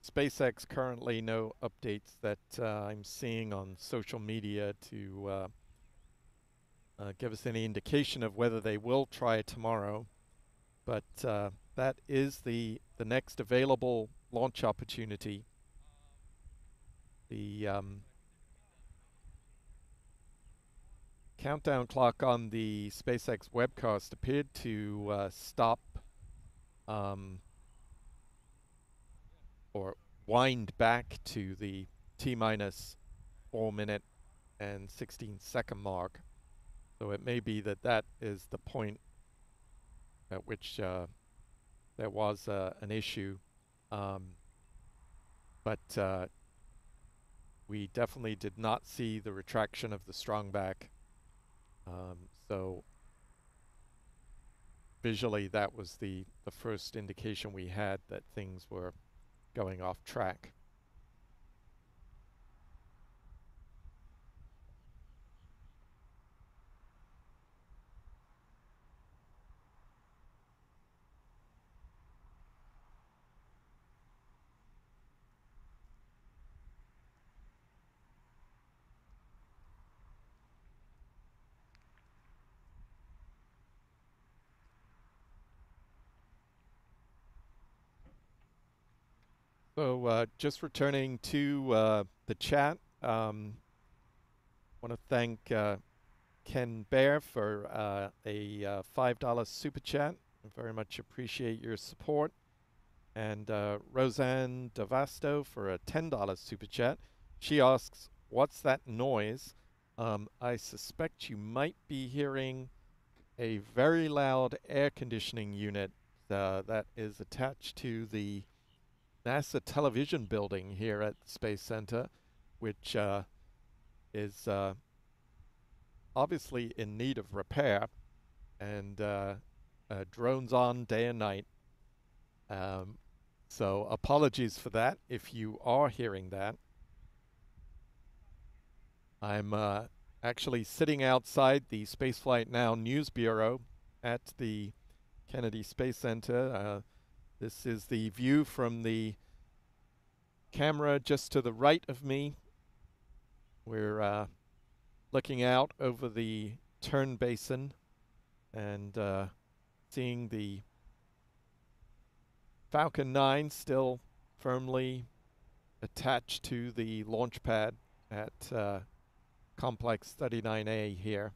SpaceX currently, no updates that uh, I'm seeing on social media to uh, uh give us any indication of whether they will try tomorrow. But uh, that is the the next available launch opportunity. The um, countdown clock on the SpaceX webcast appeared to uh, stop um, or wind back to the T minus 4 minute and 16 second mark. So it may be that that is the point at which uh, there was uh, an issue. Um, but uh, we definitely did not see the retraction of the strong back. Um, so visually that was the, the first indication we had that things were going off track. So uh, just returning to uh, the chat, um, want to thank uh, Ken Bear for uh, a uh, $5 super chat. I very much appreciate your support. And uh, Roseanne Davasto for a $10 super chat. She asks, what's that noise? Um, I suspect you might be hearing a very loud air conditioning unit that is attached to the NASA television building here at Space Center, which uh, is uh, obviously in need of repair and uh, uh drones on day and night. Um, so apologies for that if you are hearing that. I'm uh, actually sitting outside the Spaceflight Now News Bureau at the Kennedy Space Center uh, this is the view from the camera just to the right of me. We're uh, looking out over the turn basin and uh, seeing the Falcon 9 still firmly attached to the launch pad at uh, Complex 39A here.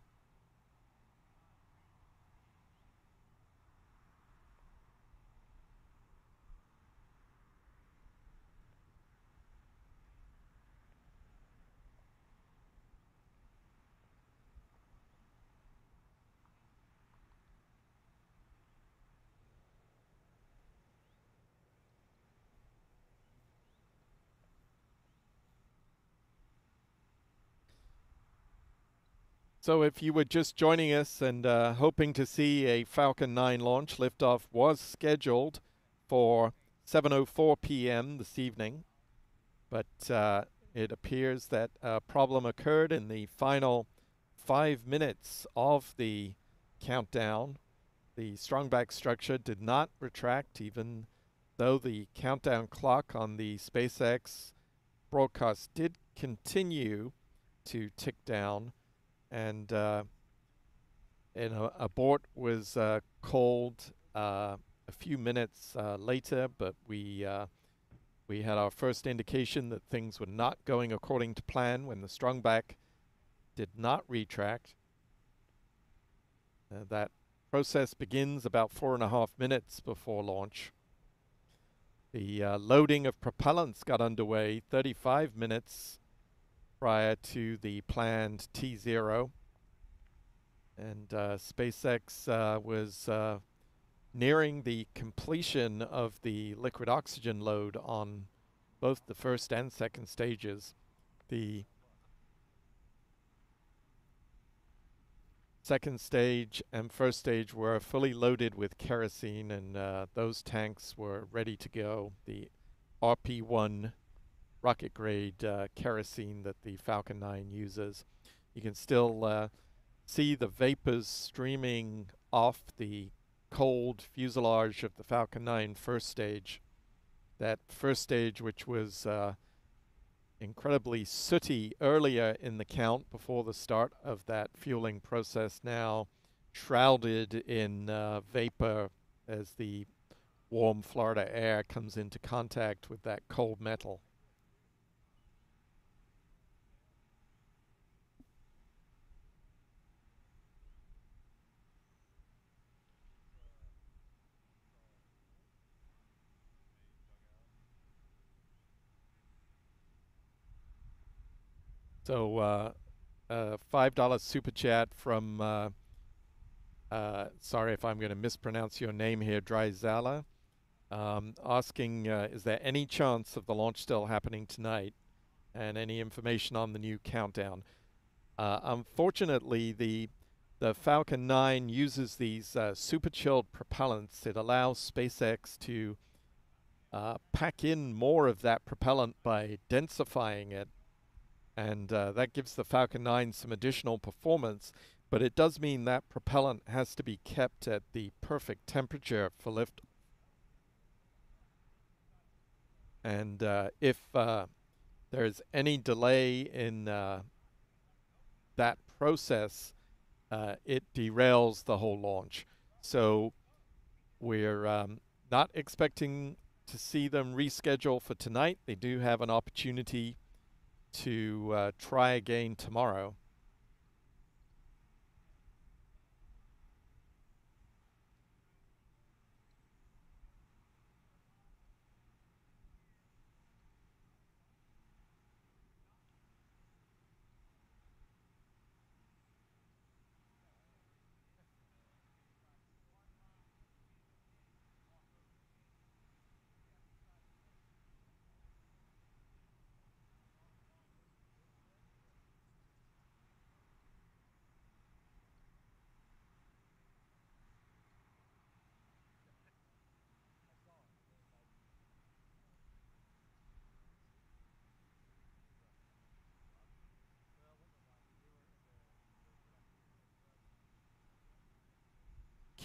So, if you were just joining us and uh, hoping to see a Falcon 9 launch, liftoff was scheduled for 7:04 p.m. this evening, but uh, it appears that a problem occurred in the final five minutes of the countdown. The strongback structure did not retract, even though the countdown clock on the SpaceX broadcast did continue to tick down and uh, and a abort was uh, called uh, a few minutes uh, later, but we uh, we had our first indication that things were not going according to plan when the strongback did not retract. Uh, that process begins about four and a half minutes before launch. The loading of propellants got underway 35 minutes prior to the planned T0. And uh, SpaceX uh, was uh, nearing the completion of the liquid oxygen load on both the first and second stages. The second stage and first stage were fully loaded with kerosene and uh, those tanks were ready to go. The RP-1 rocket grade uh, kerosene that the Falcon 9 uses. You can still uh, see the vapors streaming off the cold fuselage of the Falcon 9 first stage. That first stage, which was uh, incredibly sooty earlier in the count before the start of that fueling process, now shrouded in uh, vapor as the warm Florida air comes into contact with that cold metal. So uh, uh, five dollar super chat from uh, uh, sorry if I'm going to mispronounce your name here, Dryzala, um, asking uh, is there any chance of the launch still happening tonight, and any information on the new countdown. Uh, unfortunately, the the Falcon 9 uses these super chilled propellants. It allows SpaceX to pack in more of that propellant by densifying it and uh, that gives the Falcon 9 some additional performance, but it does mean that propellant has to be kept at the perfect temperature for lift. And uh, if uh, there's any delay in uh, that process, uh, it derails the whole launch. So we're um, not expecting to see them reschedule for tonight. They do have an opportunity to uh, try again tomorrow.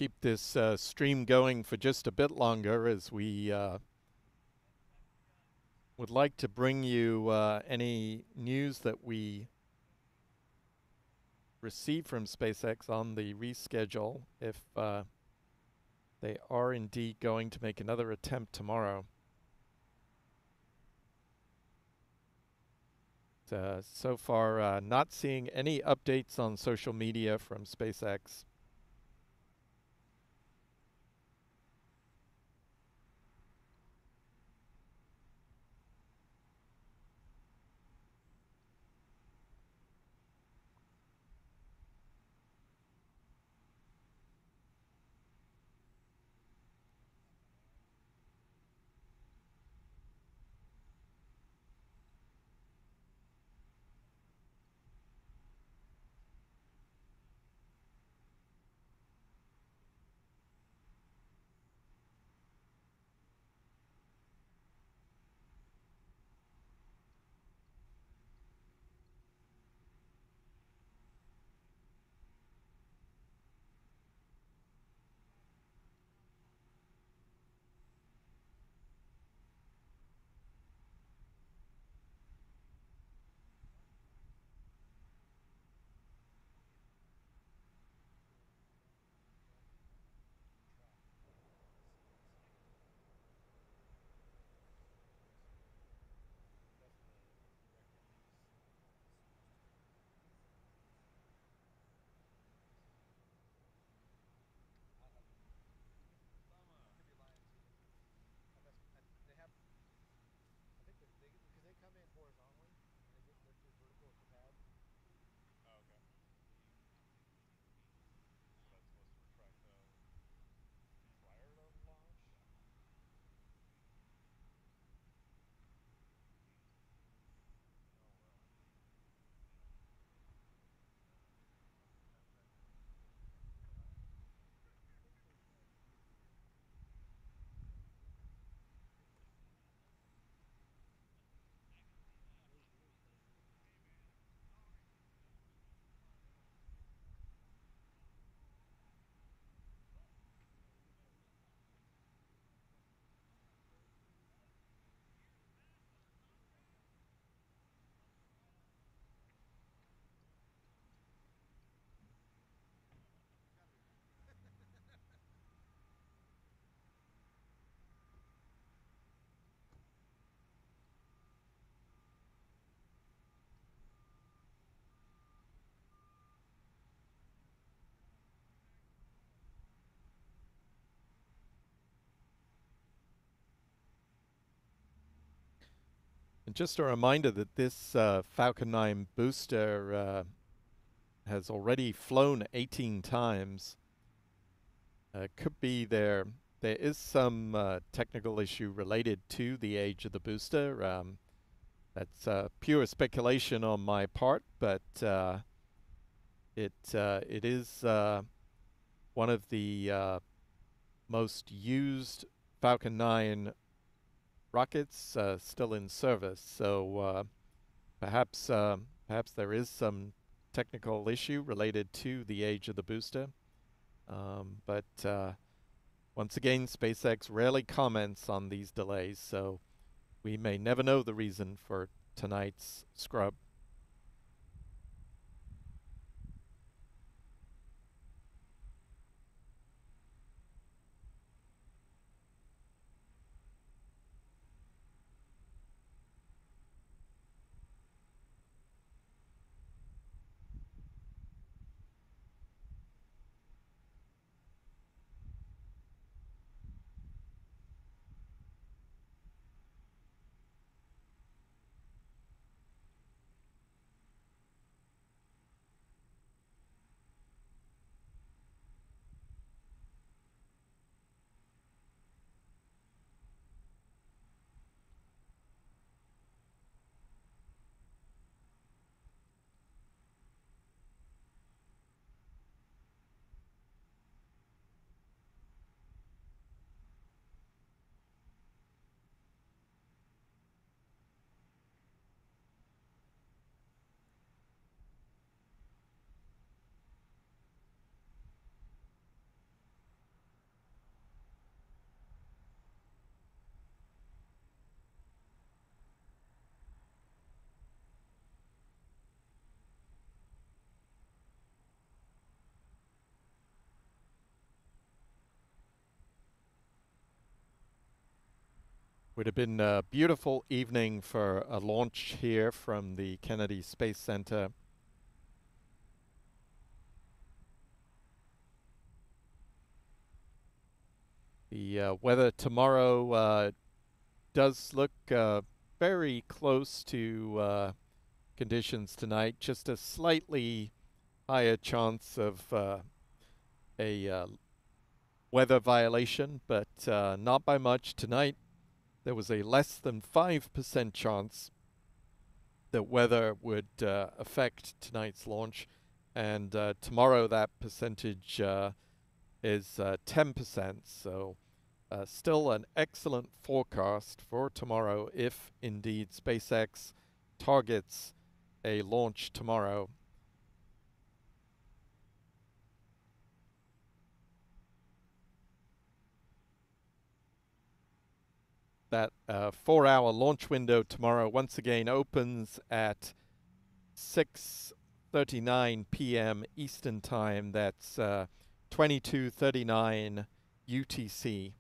Keep this uh, stream going for just a bit longer as we uh, would like to bring you uh, any news that we receive from SpaceX on the reschedule if uh, they are indeed going to make another attempt tomorrow. Uh, so far, uh, not seeing any updates on social media from SpaceX. Just a reminder that this uh, Falcon 9 booster uh, has already flown 18 times. Uh, could be there. There is some uh, technical issue related to the age of the booster. Um, that's uh, pure speculation on my part, but uh, it it is one of the most used Falcon 9 rockets uh, still in service. So perhaps perhaps there is some technical issue related to the age of the booster. Um, but once again, SpaceX rarely comments on these delays, so we may never know the reason for tonight's scrub. Would have been a beautiful evening for a launch here from the Kennedy Space Center. The uh, weather tomorrow uh, does look uh, very close to uh, conditions tonight. Just a slightly higher chance of uh, a uh, weather violation, but not by much tonight there was a less than 5% chance that weather would uh, affect tonight's launch. And uh, tomorrow, that percentage uh, is 10%. Uh, so, uh, still an excellent forecast for tomorrow if indeed SpaceX targets a launch tomorrow that uh, four-hour launch window tomorrow once again opens at 6:39 p.m. Eastern Time. That's uh, 22:39 UTC.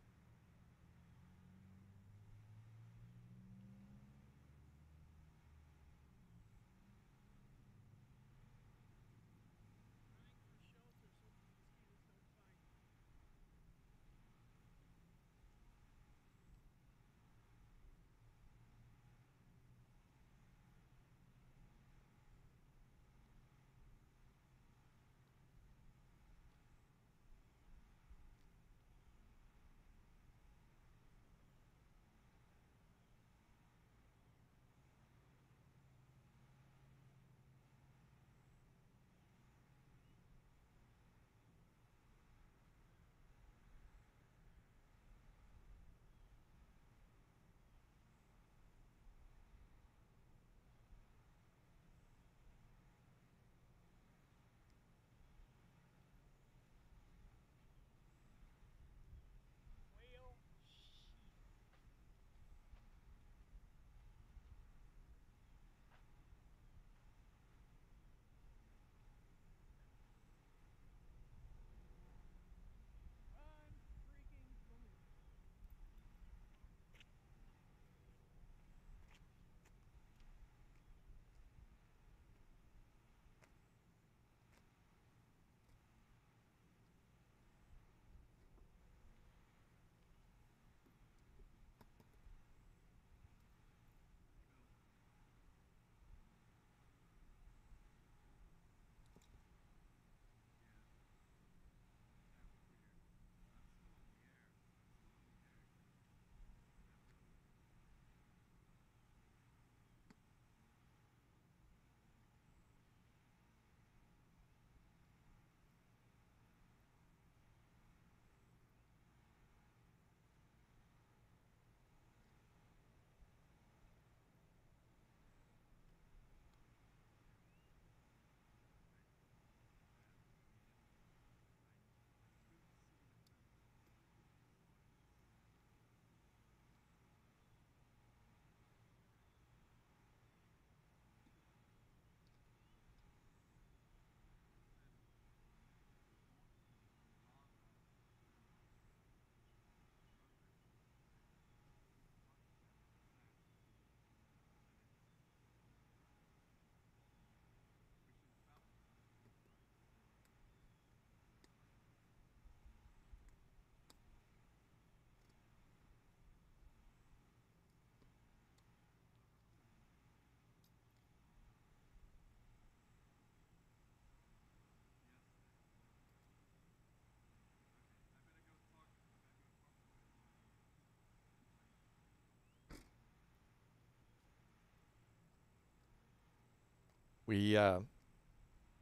We uh,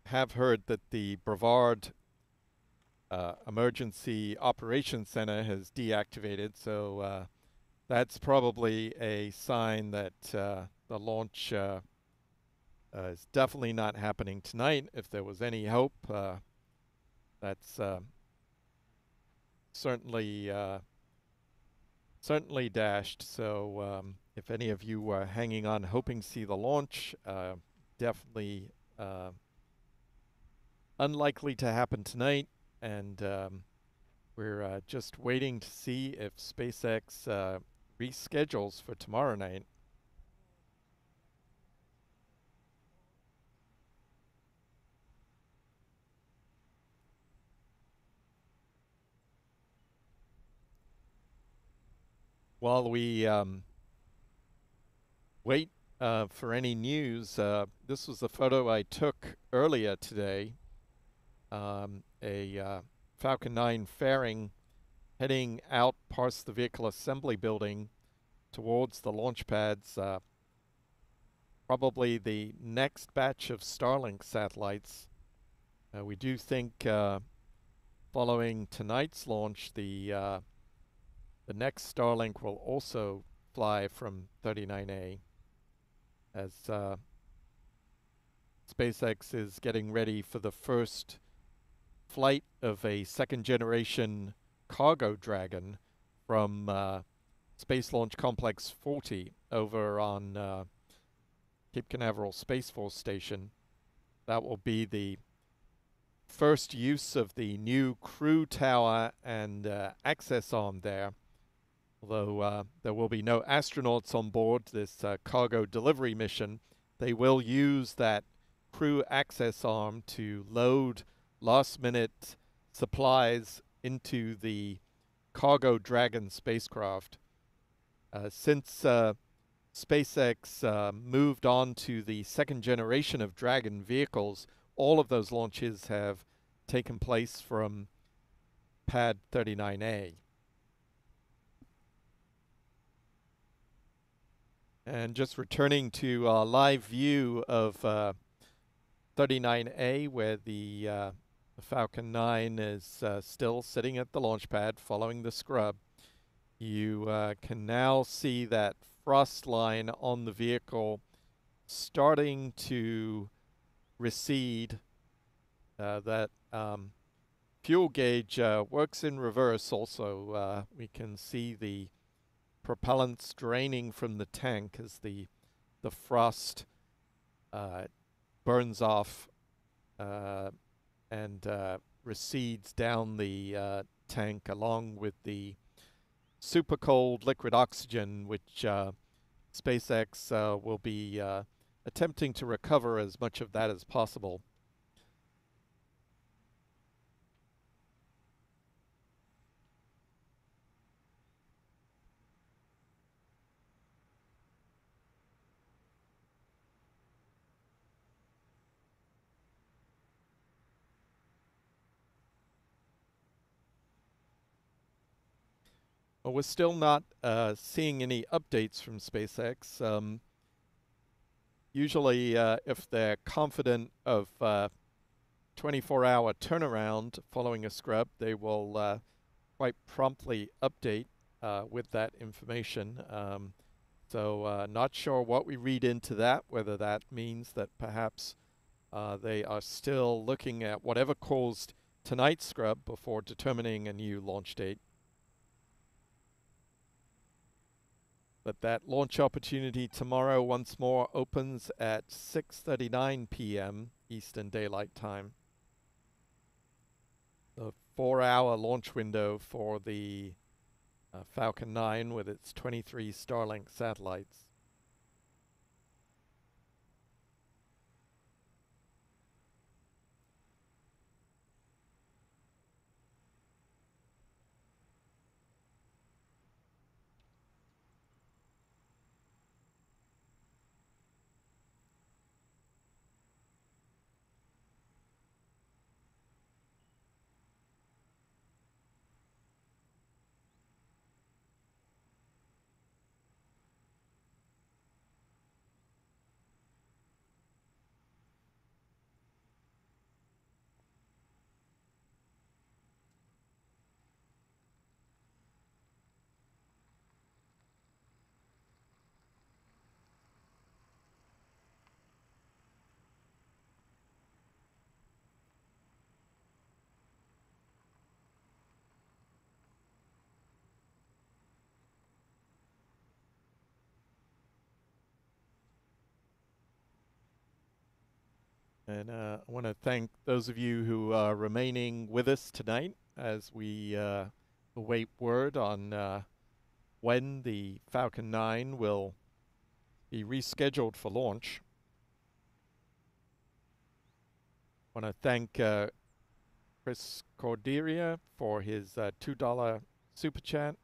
have heard that the Brevard uh, Emergency Operations Center has deactivated, so uh, that's probably a sign that uh, the launch uh, uh, is definitely not happening tonight. If there was any hope, that's certainly certainly dashed. So um, if any of you are hanging on, hoping to see the launch, definitely uh, unlikely to happen tonight. And um, we're uh, just waiting to see if SpaceX uh, reschedules for tomorrow night. While we um, wait uh, for any news, uh, this was a photo I took earlier today. Um, a uh, Falcon 9 fairing heading out past the vehicle assembly building towards the launch pads. Uh, probably the next batch of Starlink satellites. Uh, we do think uh, following tonight's launch, the the next Starlink will also fly from 39A as uh, SpaceX is getting ready for the first flight of a second generation cargo dragon from uh, Space Launch Complex 40 over on uh, Cape Canaveral Space Force Station. That will be the first use of the new crew tower and uh, access arm there Although uh, there will be no astronauts on board this uh, cargo delivery mission, they will use that crew access arm to load last minute supplies into the Cargo Dragon spacecraft. Uh, since uh, SpaceX uh, moved on to the second generation of Dragon vehicles, all of those launches have taken place from Pad 39A. And just returning to a live view of uh, 39A, where the, uh, Falcon 9 is uh, still sitting at the launch pad following the scrub. You uh, can now see that frost line on the vehicle starting to recede. Uh, that um, fuel gauge uh, works in reverse also. we can see the propellants draining from the tank as the the frost uh, burns off uh, and uh, recedes down the uh, tank along with the super cold liquid oxygen which uh, SpaceX uh, will be attempting to recover as much of that as possible. We're still not uh, seeing any updates from SpaceX. Um, usually, uh, if they're confident of 24-hour uh, turnaround following a scrub, they will uh, quite promptly update uh, with that information. Um, so not sure what we read into that, whether that means that perhaps they are still looking at whatever caused tonight's scrub before determining a new launch date. But that launch opportunity tomorrow once more opens at 6.39 p.m. Eastern Daylight Time. The four-hour launch window for the uh, Falcon 9 with its 23 Starlink satellites. And uh, I want to thank those of you who are remaining with us tonight as we uh, await word on uh, when the Falcon 9 will be rescheduled for launch. I want to thank uh, Chris Corderia for his uh, $2 super chat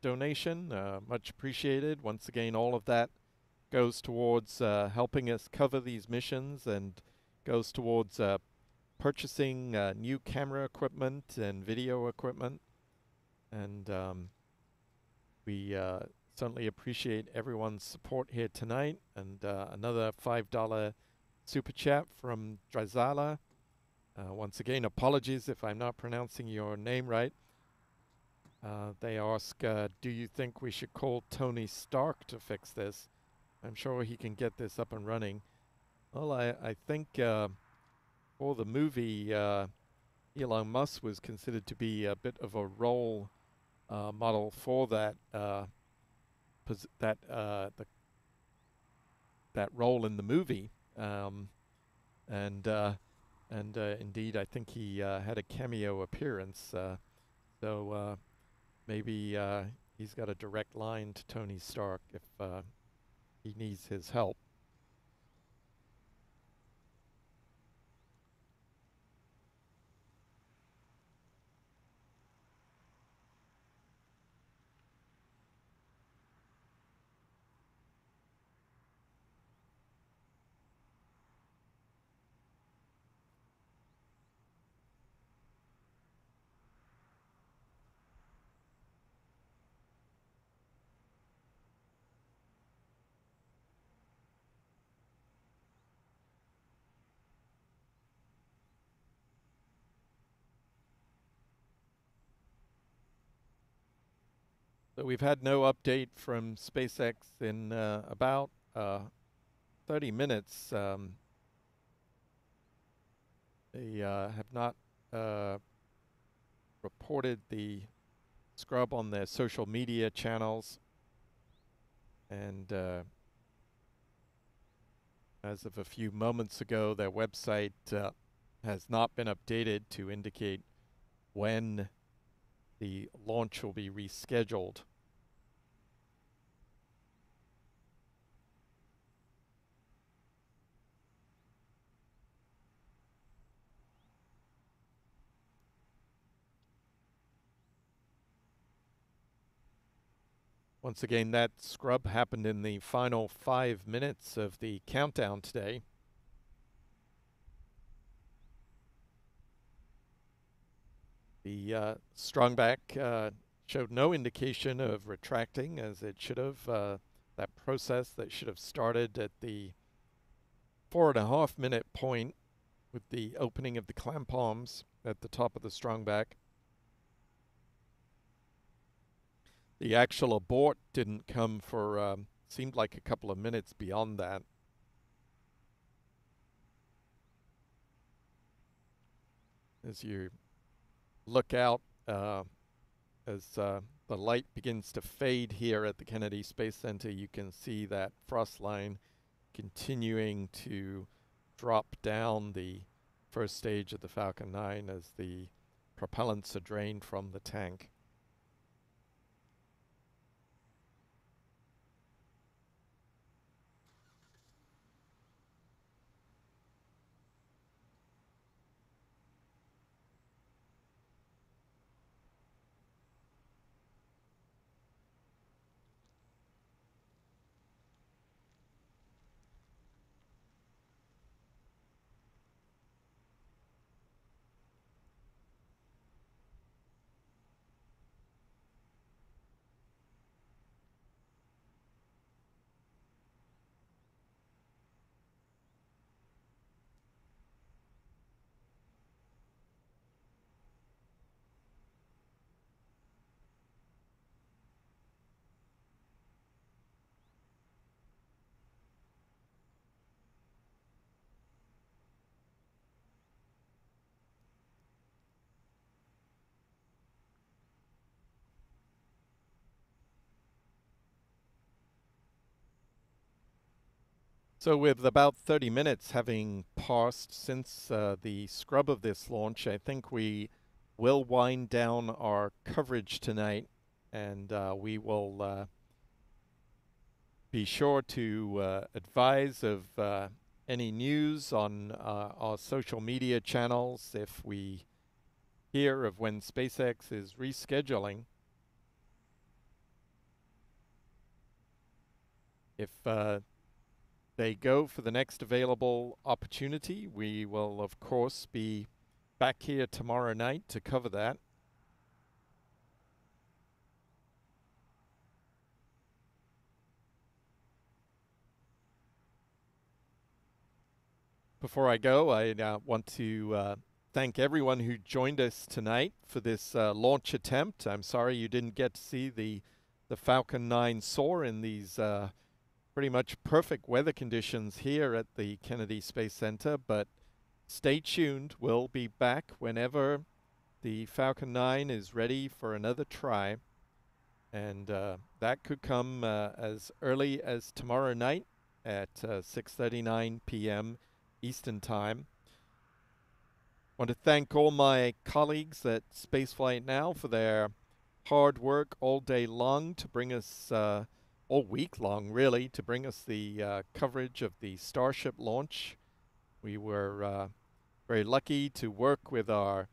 donation. Uh, much appreciated. Once again, all of that goes towards helping us cover these missions and goes towards uh, purchasing uh, new camera equipment and video equipment. And um, we uh, certainly appreciate everyone's support here tonight. And uh, another $5 super chat from Drazala. Uh, once again, apologies if I'm not pronouncing your name right. Uh, they ask, do you think we should call Tony Stark to fix this? I'm sure he can get this up and running. Well, I, I think uh, for the movie, uh, Elon Musk was considered to be a bit of a role uh, model for that uh, that uh, the that role in the movie, um, and uh, and indeed, I think he had a cameo appearance. So maybe he's got a direct line to Tony Stark if he needs his help. We've had no update from SpaceX in uh, about uh, 30 minutes. Um, they uh, have not uh, reported the scrub on their social media channels. And uh, as of a few moments ago, their website has not been updated to indicate when the launch will be rescheduled. Once again, that scrub happened in the final five minutes of the countdown today. The uh, Strongback uh, showed no indication of retracting as it should have. Uh, that process that should have started at the four and a half minute point with the opening of the clamp arms at the top of the Strongback. The actual abort didn't come for, um, seemed like a couple of minutes beyond that. As you look out, uh, as uh, the light begins to fade here at the Kennedy Space Center, you can see that frost line continuing to drop down the first stage of the Falcon 9 as the propellants are drained from the tank. So, with about 30 minutes having passed since uh, the scrub of this launch, I think we will wind down our coverage tonight and uh, we will uh, be sure to uh, advise of uh, any news on uh, our social media channels if we hear of when SpaceX is rescheduling. If they go for the next available opportunity, we will, of course, be back here tomorrow night to cover that. Before I go, I uh, want to uh, thank everyone who joined us tonight for this uh, launch attempt. I'm sorry you didn't get to see the the Falcon 9 soar in these uh, pretty much perfect weather conditions here at the Kennedy Space Center, but stay tuned. We'll be back whenever the Falcon 9 is ready for another try. And uh, that could come uh, as early as tomorrow night at 6:39 uh, p.m. Eastern Time. Want to thank all my colleagues at Spaceflight Now for their hard work all day long to bring us, uh, all week long really, to bring us the uh, coverage of the Starship launch. We were uh, very lucky to work with our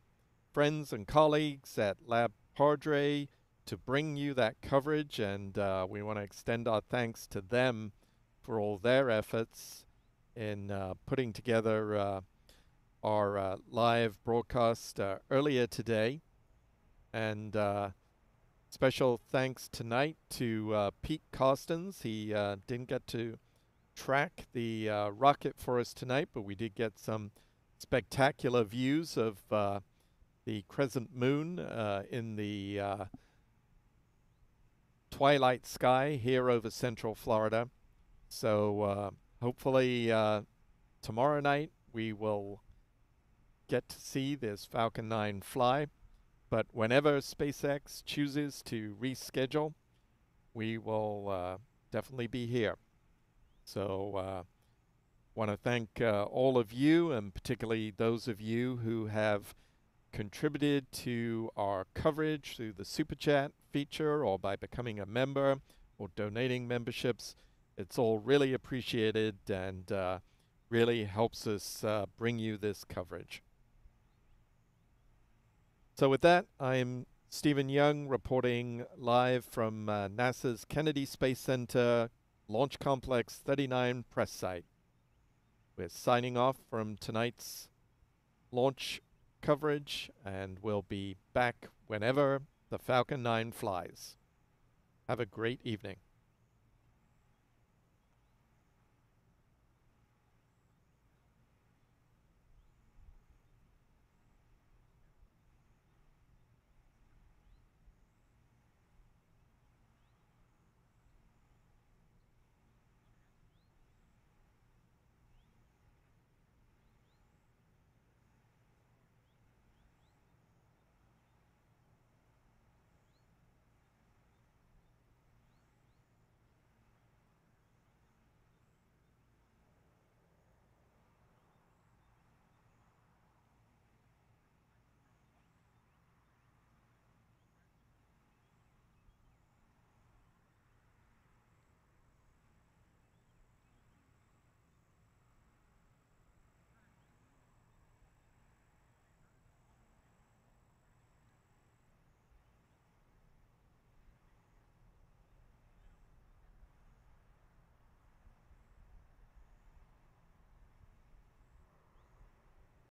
friends and colleagues at Lab Padre to bring you that coverage, and uh, we want to extend our thanks to them for all their efforts in uh, putting together uh, our uh, live broadcast earlier today. And special thanks tonight to uh, Pete Costens. He uh, didn't get to track the uh, rocket for us tonight, but we did get some spectacular views of uh, the crescent moon in the twilight sky here over central Florida. So hopefully uh, tomorrow night we will get to see this Falcon 9 fly. But whenever SpaceX chooses to reschedule, we will uh, definitely be here. So uh, want to thank uh, all of you, and particularly those of you who have contributed to our coverage through the Super Chat feature or by becoming a member or donating memberships. It's all really appreciated and uh, really helps us uh, bring you this coverage. So with that, I'm Stephen Young reporting live from uh, NASA's Kennedy Space Center Launch Complex 39 press site. We're signing off from tonight's launch coverage and we'll be back whenever the Falcon 9 flies. Have a great evening.